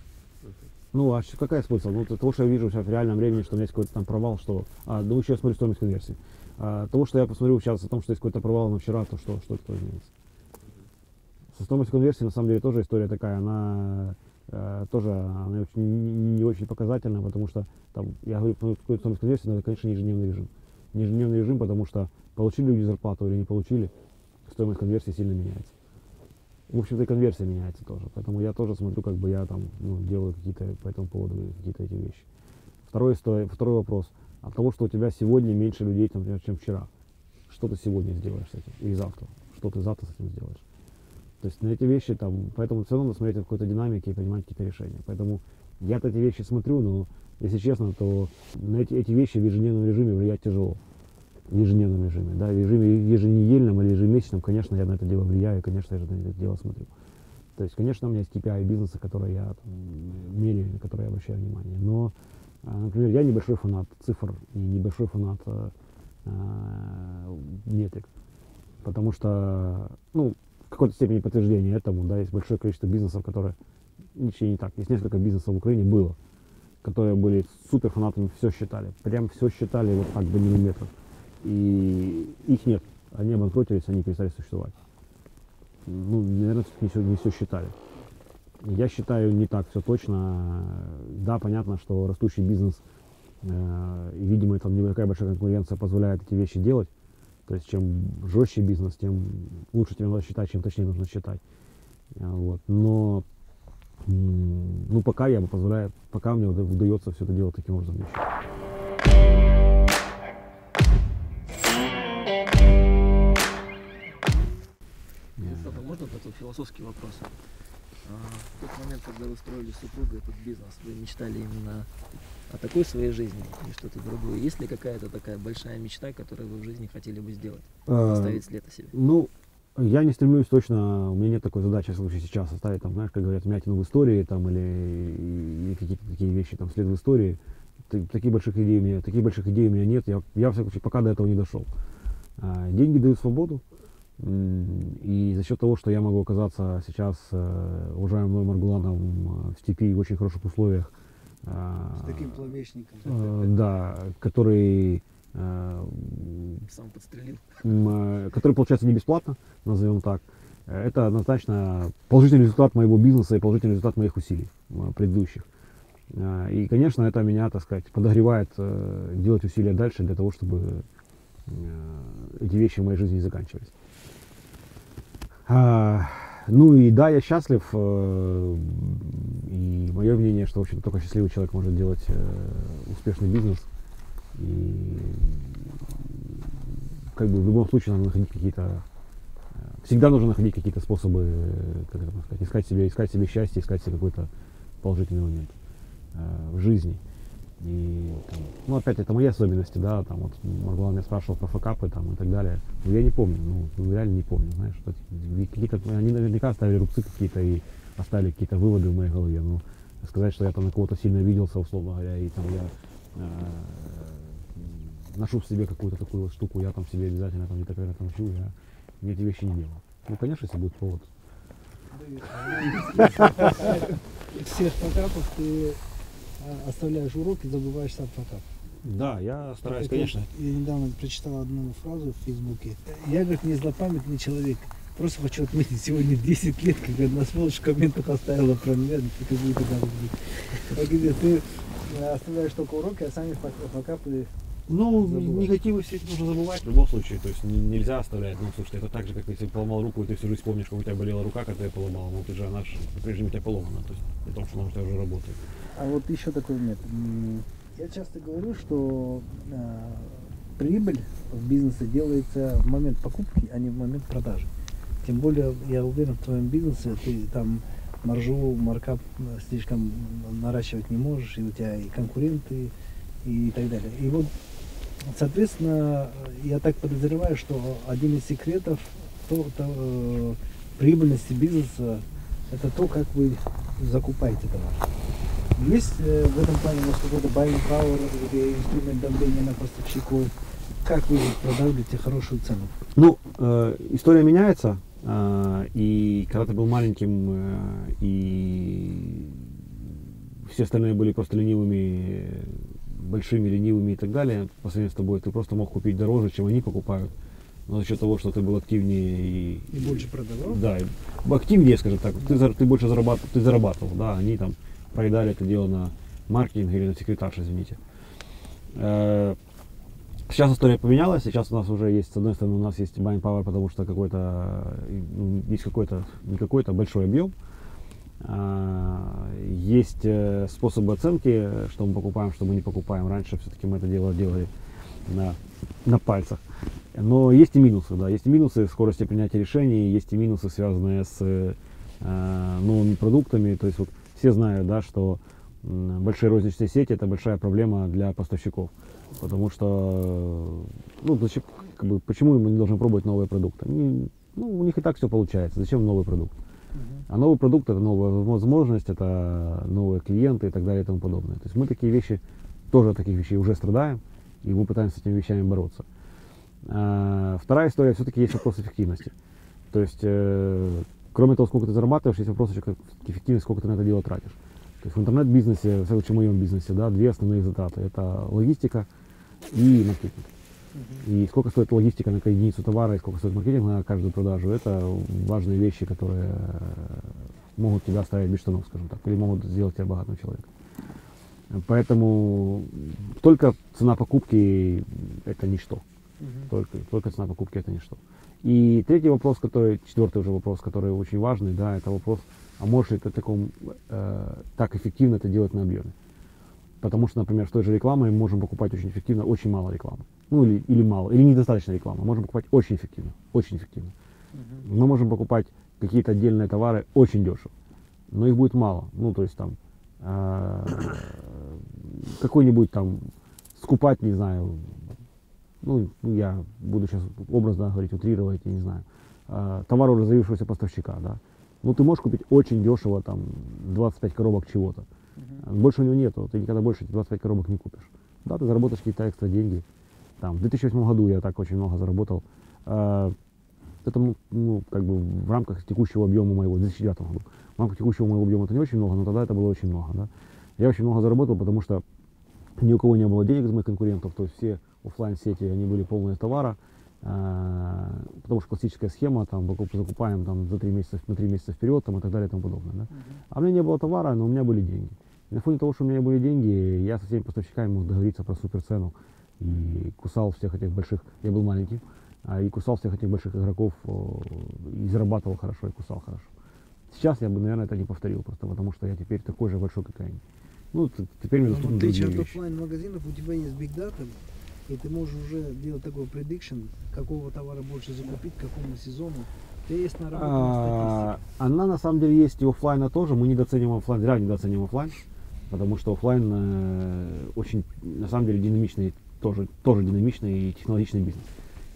Ну, а какая смысл? Ну, того, что я вижу сейчас в реальном времени, что у меня есть какой-то там провал, что... А, ну, еще я смотрю стоимость конверсии. А, того, что я посмотрю сейчас о том, что есть какой-то провал на вчера, то что, что это изменится? Со стоимостью конверсии, на самом деле, тоже история такая, она э, тоже она очень, не, не очень показательная, потому что там, я говорю, ну, какой стоимость конверсии, это, конечно, ежедневный режим. Не Ежедневный режим, потому что получили люди зарплату или не получили, стоимость конверсии сильно меняется. В общем-то, и конверсия меняется тоже. Поэтому я тоже смотрю, как бы я там ну, делаю какие-то по этому поводу какие-то эти вещи. Второй, второй вопрос. От того, что у тебя сегодня меньше людей, например, чем вчера. Что ты сегодня сделаешь с этим? И завтра. Что ты завтра с этим сделаешь? То есть на эти вещи там, поэтому все равно смотреть какой-то динамике и принимать какие-то решения. Поэтому я-то эти вещи смотрю, но если честно, то на эти, эти вещи в ежедневном режиме влиять тяжело. В ежедневном режиме. Да, в режиме еженедельном или ежемесячном, конечно, я на это дело влияю, конечно, я же на это дело смотрю. То есть, конечно, у меня есть KPI бизнеса, которые я там, меряю, на которые я обращаю внимание. Но, а, например, я небольшой фанат цифр и небольшой фанат а, метрик. Потому что, ну, в какой-то степени подтверждение этому, да, есть большое количество бизнесов, которые, ничего не так, есть несколько бизнесов в Украине было, которые были супер фанатами, все считали, прям все считали вот так до миллиметров. И их нет, они обанкротились, они перестали существовать. Ну, наверное, не все, не все считали. Я считаю, не так все точно. Да, понятно, что растущий бизнес, э, видимо, там не такая большая конкуренция позволяет эти вещи делать. То есть, чем жестче бизнес, тем лучше тебе надо считать, чем точнее нужно считать. А, Вот. Но ну, пока я бы позволяю, пока мне уда- удается все это делать таким образом. Папа, можно такой философский вопрос? В тот момент, когда вы строили с супругой этот бизнес, вы мечтали именно о такой своей жизни или что-то другое? Есть ли какая-то такая большая мечта, которую вы в жизни хотели бы сделать? А, Оставить след о себе? Ну, Я не стремлюсь точно, у меня нет такой задачи в случае сейчас оставить, там, знаешь, как говорят, вмятину в истории, там, или, или какие-то такие вещи, там, след в истории. Таких больших идей у меня, таких больших идей у меня нет, я, я, в всяком случае, пока до этого не дошел. А, деньги дают свободу, и за счет того, что я могу оказаться сейчас э, уважаемым мной Маргуланом э, в степи в очень хороших условиях, а, С таким плавечником. э, да, который э, Сам подстрелил. э, который получается не бесплатно, назовем так. Э, Это однозначно положительный результат моего бизнеса и положительный результат моих усилий э, предыдущих. Э, И, конечно, это меня, так сказать, подогревает э, делать усилия дальше для того, чтобы э, эти вещи в моей жизни не заканчивались. А, Ну и да, я счастлив. э, И мое мнение, что, в общем, только счастливый человек может делать э, успешный бизнес. И как бы в любом случае надо находить какие-то э, всегда нужно находить какие-то способы, как это сказать, искать себе, искать себе счастье, искать себе какой-то положительный момент в жизни. И, там, ну, опять, это мои особенности, да, там, вот, Маргулан меня спрашивал про факапы, там, и так далее. Ну, я не помню, ну, ну, реально не помню, знаешь, что какие-то, они наверняка оставили рубцы какие-то и оставили какие-то выводы в моей голове, ну, сказать, что я там на кого-то сильно обиделся, условно говоря, и там я э, ношу в себе какую-то такую вот штуку, я там себе обязательно там где-то когда-то я, я эти вещи не делаю. Ну, конечно, если будет повод. Из всех факапов ты а, оставляешь урок и забываешь сам факап. Да, я стараюсь, Это конечно. Я недавно прочитал одну фразу в Фейсбуке. Я, говорит, не злопамятный человек. Просто хочу отметить, сегодня 10 лет, как одна сволочь в комментах оставила про меня, как будто там говорит, ты оставляешь только уроки, а сами фак- факапы Ну, Забывать. негативы все нужно забывать в любом случае. То есть нельзя оставлять. Ну, слушай, это так же, как если поломал руку, и ты всю жизнь помнишь, как у тебя болела рука, когда я поломал. Ну, ты же, она же по-прежнему у тебя поломана. То есть, при том, что она у тебя уже работает. А вот еще такой момент. Я часто говорю, что э, прибыль в бизнесе делается в момент покупки, а не в момент продажи. Тем более, я уверен, в твоем бизнесе ты там маржу, маркап э, слишком наращивать не можешь, и у тебя и конкуренты, и так далее. И вот, соответственно, я так подозреваю, что один из секретов то, то, э, прибыльности бизнеса это то, как вы закупаете товар. Есть э, в этом плане у вас какой-то buying power, где инструмент давления на поставщиков? Как вы продавливаете хорошую цену? Ну, э, история меняется. э, и когда ты был маленьким, э, и все остальные были просто ленивыми, большими, ленивыми и так далее, по сравнению с тобой, ты просто мог купить дороже, чем они покупают. Но за счет того, что ты был активнее и И больше продавал? Да, и активнее, скажем так. Ты, ты больше зарабатывал, ты зарабатывал, да, они там проедали это дело на маркетинг или на секретарш, извините. Э, Сейчас история поменялась, сейчас у нас уже есть, с одной стороны, у нас есть buying power, потому что какой-то, э, ну, есть какой-то, не какой-то, большой объем. А, Есть э, способы оценки, что мы покупаем, что мы не покупаем. Раньше все-таки мы это дело делали на, на пальцах. Но есть и минусы, да, есть и минусы скорости принятия решений, есть и минусы, связанные с э, новыми продуктами. То есть вот все знают, да, что большие розничные сети это большая проблема для поставщиков. Потому что, ну, зачем, как бы, почему мы не должны пробовать новые продукты? Они, ну, у них и так все получается. Зачем новый продукт? А новый продукт это новая возможность, это новые клиенты и так далее и тому подобное. То есть мы такие вещи, тоже от таких вещей уже страдаем, и мы пытаемся с этими вещами бороться. А, вторая история, все-таки есть вопрос эффективности. То есть, э, кроме того, сколько ты зарабатываешь, есть вопрос еще как эффективность, сколько ты на это дело тратишь. То есть в интернет-бизнесе, в случае, в моем бизнесе, да, две основные затраты. Это логистика и маркетинг. И сколько стоит логистика на единицу товара, и сколько стоит маркетинг на каждую продажу, это важные вещи, которые могут тебя оставить без штанов, скажем так, или могут сделать тебя богатым человеком. Поэтому только цена покупки это ничто. Только, только цена покупки это ничто. И третий вопрос, который, четвертый уже вопрос, который очень важный, да, это вопрос, а можешь ли ты таком, э, так эффективно это делать на объеме? Потому что, например, с той же рекламой мы можем покупать очень эффективно очень мало рекламы. Ну или, или мало, или недостаточно рекламы. Можем покупать очень эффективно, очень эффективно. Мы можем покупать какие-то отдельные товары очень дешево, но их будет мало. Ну, то есть там э, какой-нибудь там скупать, не знаю, ну, я буду сейчас образно говорить, утрировать, я не знаю, э, товар уже заявившегося поставщика, да. Ну, ты можешь купить очень дешево, там, 25 коробок чего-то. Больше у него нету, ты никогда больше этих 25 коробок не купишь. Да, ты заработаешь какие-то экстра деньги. Там, в 2008 году я так очень много заработал. Э, это, ну, ну, как бы в рамках текущего объема моего, в 2009 году. В рамках текущего моего объема это не очень много, но тогда это было очень много, да. Я очень много заработал, потому что ни у кого не было денег из моих конкурентов, то есть все оффлайн сети они были полные товара, э, потому что классическая схема, там, закупаем там, за 3 месяца, на 3 месяца вперед там, и так далее и тому подобное. Да? А у меня не было товара, но у меня были деньги. И на фоне того, что у меня были деньги, я со всеми поставщиками мог договориться про суперцену и кусал всех этих больших, я был маленький, а, и кусал всех этих больших игроков, и зарабатывал хорошо, и кусал хорошо. Сейчас я бы, наверное, это не повторил, просто потому что я теперь такой же большой, как и они. Ну, теперь мне в доступны другие вещи. оффлайн магазинов, у тебя есть data, и ты можешь уже делать такой prediction, какого товара больше закупить, какому сезону. Тебя есть наработанная А, Она на самом деле есть и оффлайна тоже. Мы недооцениваем оффлайн, зря недооцениваем оффлайн, потому что оффлайн э, очень, на самом деле, динамичный, тоже, тоже динамичный и технологичный бизнес.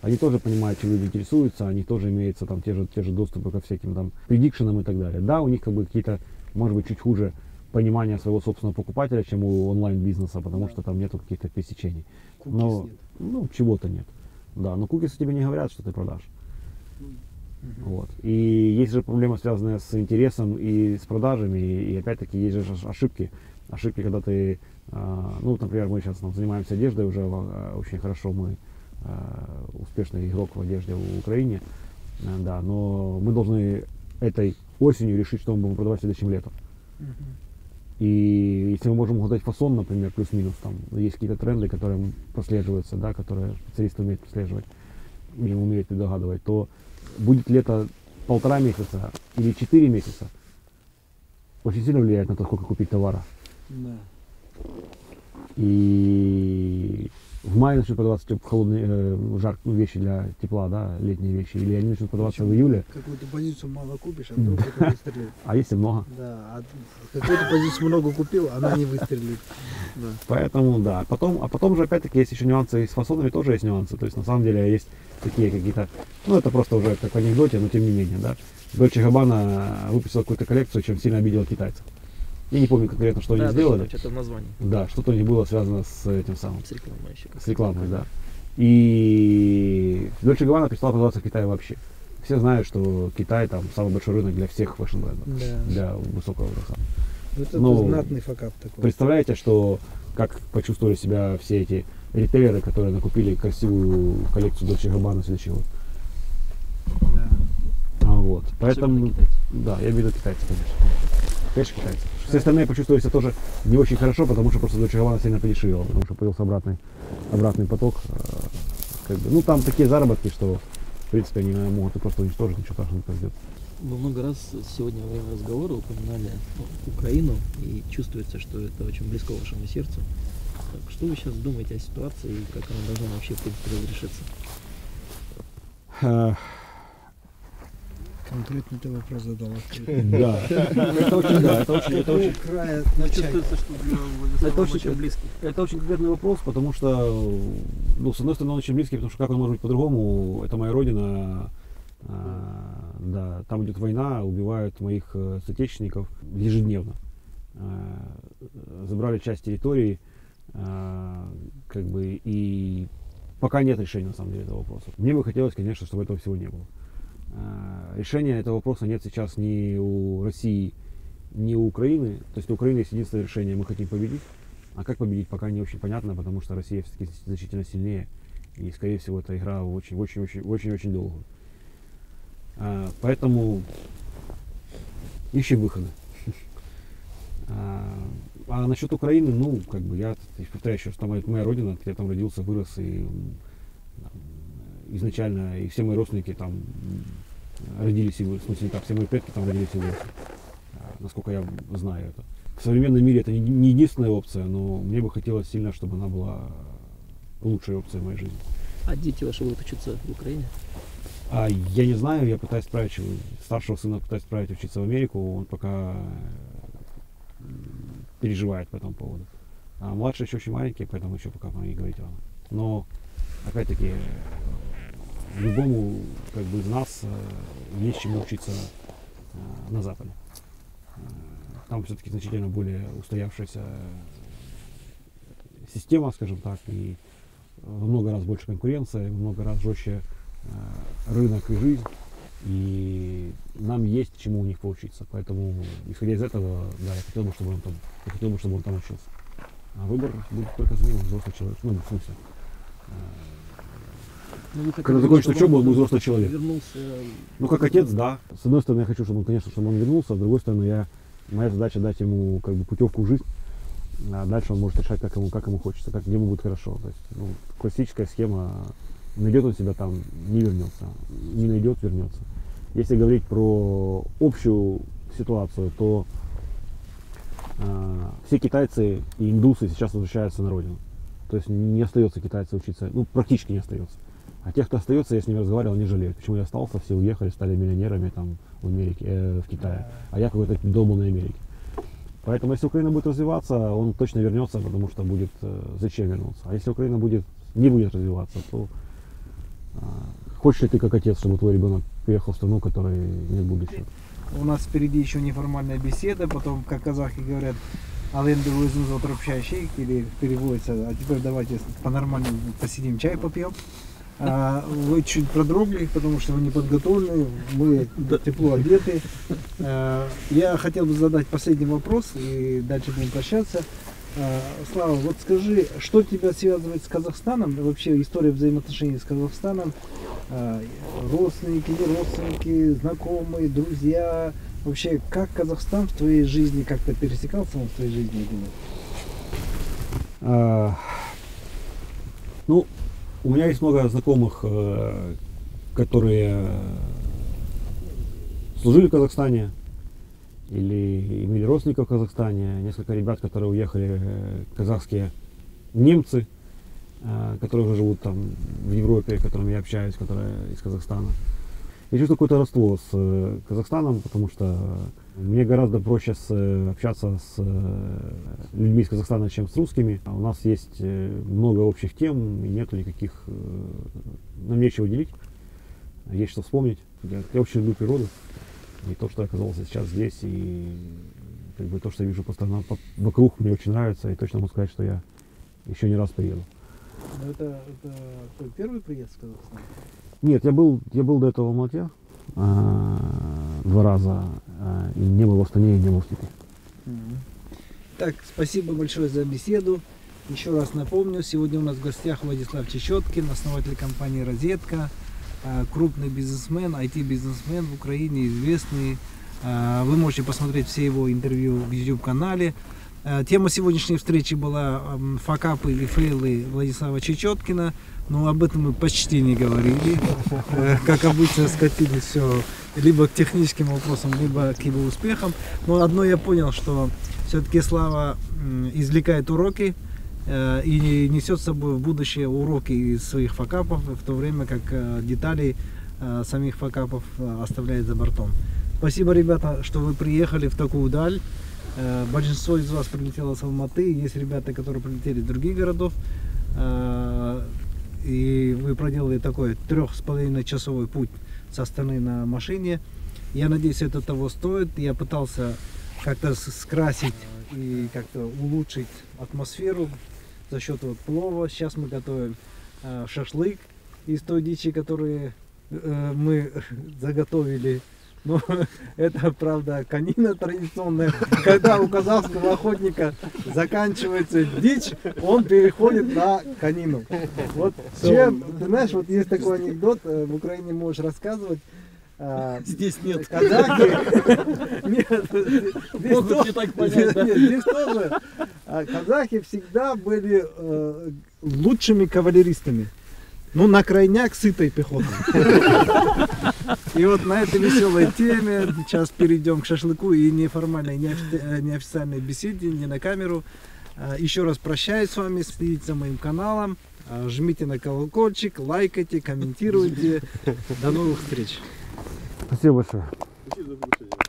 Они тоже понимают, чем люди интересуются, они тоже имеются там те же, те же доступы ко всяким там предикшенам и так далее. Да, у них как бы какие-то, может быть, чуть хуже понимание своего собственного покупателя, чем у онлайн-бизнеса, потому что там нету каких-то пересечений. Cookies Но, нет. ну, чего-то нет. Да, но кукисы тебе не говорят, что ты продашь. Вот. И есть же проблема, связанная с интересом и с продажами, и, и опять-таки есть же ошибки. Ошибки, когда ты, а, ну, например, мы сейчас там, занимаемся одеждой уже а, очень хорошо, мы а, успешный игрок в одежде в Украине, А, да, но мы должны этой осенью решить, что мы будем продавать следующим летом. И если мы можем угадать фасон, например, плюс-минус, там есть какие-то тренды, которые прослеживаются, да, которые специалисты умеют прослеживать, или умеют предугадывать, то будет ли это полтора месяца или четыре месяца, очень сильно влияет на то, сколько купить товара. Да. И в мае начнут продаваться теп- холодные, э, жар, ну, вещи для тепла, да, летние вещи, или они начнут продаваться в июле, Какую-то позицию мало купишь, а вдруг это выстрелит. а если много. Да, а какую-то позицию много купил, она не выстрелит. Да. Поэтому, да. Потом, а потом же, опять-таки, есть еще нюансы, и с фасонами тоже есть нюансы. То есть, на самом деле, есть такие какие-то, ну, это просто уже как в анекдоте, но тем не менее, да. Дольче Габбана выпустила какую-то коллекцию, чем сильно обидела китайцев. Я не помню конкретно, что да, они сделали. Что-то в названии. Да, что-то у них было связано с этим самым, С рекламой еще. с рекламой, да. И Дольче Габбана перестала продаваться в Китае вообще. Все знают, что Китай там самый большой рынок для всех фэшн-брендов, Да. для высокого образа. Это Ну, знатный факап такой. Представляете, что как почувствовали себя все эти ритейлеры, которые накупили красивую коллекцию Dolce Gabbana на следующий год. Да. А, вот. Поэтому, да, я виду китайцев, конечно. Конечно, китайцы. Все остальные почувствовали себя тоже не очень хорошо, потому что просто Dolce Gabbana сильно подешевела, потому что появился обратный, обратный поток. э, Как бы, ну, там такие заработки, что, в принципе, они могут и просто уничтожить, ничего страшного не произойдет. Вы много раз сегодня во время разговора упоминали ну, Украину, и чувствуется, что это очень близко вашему сердцу. Так, что вы сейчас думаете о ситуации и как она должна вообще, в принципе, разрешиться? Конкретно ты вопрос задал. Да. Это очень, да, это очень, это очень, края Ну, начать. чувствуется, что для Владислава Это очень- очень близкий. Это очень конкретный вопрос, потому что, ну, с одной стороны, он очень близкий, потому что как он может быть по-другому? Это моя родина, а, да, там идет война, убивают моих э, соотечественников ежедневно. А, забрали часть территории, а, как бы, и пока нет решения, на самом деле, этого вопроса. Мне бы хотелось, конечно, чтобы этого всего не было. А, решения этого вопроса нет сейчас ни у России, ни у Украины. То есть у Украины есть единственное решение, мы хотим победить. А как победить, пока не очень понятно, потому что Россия все-таки значительно сильнее. И, скорее всего, эта игра очень-очень-очень-очень-очень долгую. А, поэтому ищем выходы. А, а насчет Украины, ну, как бы я повторяю еще, что моя, моя родина, я там родился, вырос, и там, изначально, и все мои родственники там родились выросли. В смысле, не так, все мои предки там родились выросли. А, насколько я знаю это. В современном мире это не, не единственная опция, но мне бы хотелось сильно, чтобы она была лучшей опцией в моей жизни. А дети ваши будут учиться в Украине? А я не знаю, я пытаюсь отправить его- старшего сына пытаюсь отправить учиться в Америку, он пока м, переживает по этому поводу. А младший еще очень маленький, поэтому еще пока мне говорить рано. Но опять-таки любому как бы из нас э, есть чему учиться э, на Западе. Э, Там все-таки значительно более устоявшаяся система, скажем так, и во много раз больше конкуренция, во много раз жестче рынок и жизнь. И нам есть чему у них поучиться. Поэтому, исходя из этого, да, я хотел бы, чтобы он там, я хотел бы, чтобы он там учился. А выбор будет только за ним, взрослый человек. Ну, в смысле. Ну, Когда чтобы учебу, он будет взрослый человек. Вернулся Ну, как отец, да. С одной стороны, я хочу, чтобы он, конечно, чтобы он вернулся, а с другой стороны, я, моя задача дать ему как бы путевку в жизнь, а дальше он может решать, как ему, как ему хочется, как ему будет хорошо. То есть, ну, классическая схема, найдет он себя там, не вернется, не найдет, вернется. Если говорить про общую ситуацию, то а, все китайцы и индусы сейчас возвращаются на родину. То есть не остается китайцев учиться, ну, практически не остается. А тех, кто остается, я с ними разговаривал, они жалеют. Почему я остался, все уехали, стали миллионерами там в Америке, э, в Китае. А я какой-то долбанной Америке. Поэтому если Украина будет развиваться, он точно вернется, потому что будет э, зачем вернуться. А если Украина будет, не будет развиваться, то а, хочешь ли ты как отец, чтобы твой ребенок приехал в страну, в которой нет будущего? У нас впереди еще неформальная беседа, потом, как казахи говорят, Аленду өзіңіз отырып шай ішейік, или переводится, а теперь давайте по-нормальному посидим, чай попьем. А, вы чуть продрогли, потому что вы не подготовлены, мы тепло одеты. А, я хотел бы задать последний вопрос, и дальше будем прощаться. А, Слава, вот скажи, что тебя связывает с Казахстаном, вообще история взаимоотношений с Казахстаном, А, родственники, не родственники, знакомые, друзья, вообще как Казахстан в твоей жизни как-то пересекался он в твоей жизни, я думаю? А, ну, у меня есть много знакомых, э, которые служили в Казахстане или имели родственников в Казахстане. Несколько ребят, которые уехали, э, казахские немцы, э, которые уже живут там в Европе, с которыми я общаюсь, которые из Казахстана. Я чувствую какое-то родство с Казахстаном, потому что мне гораздо проще с, э, общаться с э, людьми из Казахстана, чем с русскими. А У нас есть э, много общих тем, и нету никаких... Нам нечего делить, есть что вспомнить. Я, я очень люблю природу, и то, что я оказался сейчас здесь, и как бы то, что я вижу по сторонам, по- вокруг, мне очень нравится, и точно могу сказать, что я еще не раз приеду. Ну, это, это твой первый приезд в Казахстан? Нет, я был, я был до этого в Алмате а, два раза, и не был в Астане, и не был в Степи. Так, спасибо большое за беседу. Еще раз напомню, сегодня у нас в гостях Владислав Чечеткин, основатель компании «Розетка», а, крупный бизнесмен, IT-бизнесмен в Украине, известный. А, Вы можете посмотреть все его интервью в YouTube-канале. А, Тема сегодняшней встречи была факапы или фейлы Владислава Чечеткина. Но об этом мы почти не говорили. Э, Как обычно, скатились все либо к техническим вопросам, либо к его успехам. Но одно я понял, что все-таки Слава извлекает уроки э, и несет с собой в будущее уроки из своих факапов, в то время как э, детали э, самих факапов оставляет за бортом. Спасибо, ребята, что вы приехали в такую даль. Большинство из вас прилетело с Алматы, есть ребята, которые прилетели из других городов. И вы проделали такой трех с половиной часовой путь со Астаны на машине. Я надеюсь, это того стоит. Я пытался как-то скрасить и как-то улучшить атмосферу за счет вот плова. Сейчас мы готовим э, шашлык из той дичи, которую э, мы заготовили. Но это, правда, конина традиционная. Когда у казахского охотника заканчивается дичь, он переходит на конину. Вот чем, ты знаешь, вот есть такой анекдот, э, в Украине можешь рассказывать, а, Здесь нет. казахи. Нет, здесь Могут тоже- не так понять, да? Нет, здесь тоже. а, Казахи всегда были э, лучшими кавалеристами. Ну, на крайняк сытой пехотой. И вот на этой веселой теме сейчас перейдем к шашлыку и неформальной, э, неофициальной беседе, не на камеру. А, Еще раз прощаюсь с вами, следите за моим каналом, а, жмите на колокольчик, лайкайте, комментируйте. До новых встреч. Спасибо большое. Спасибо за приглашение.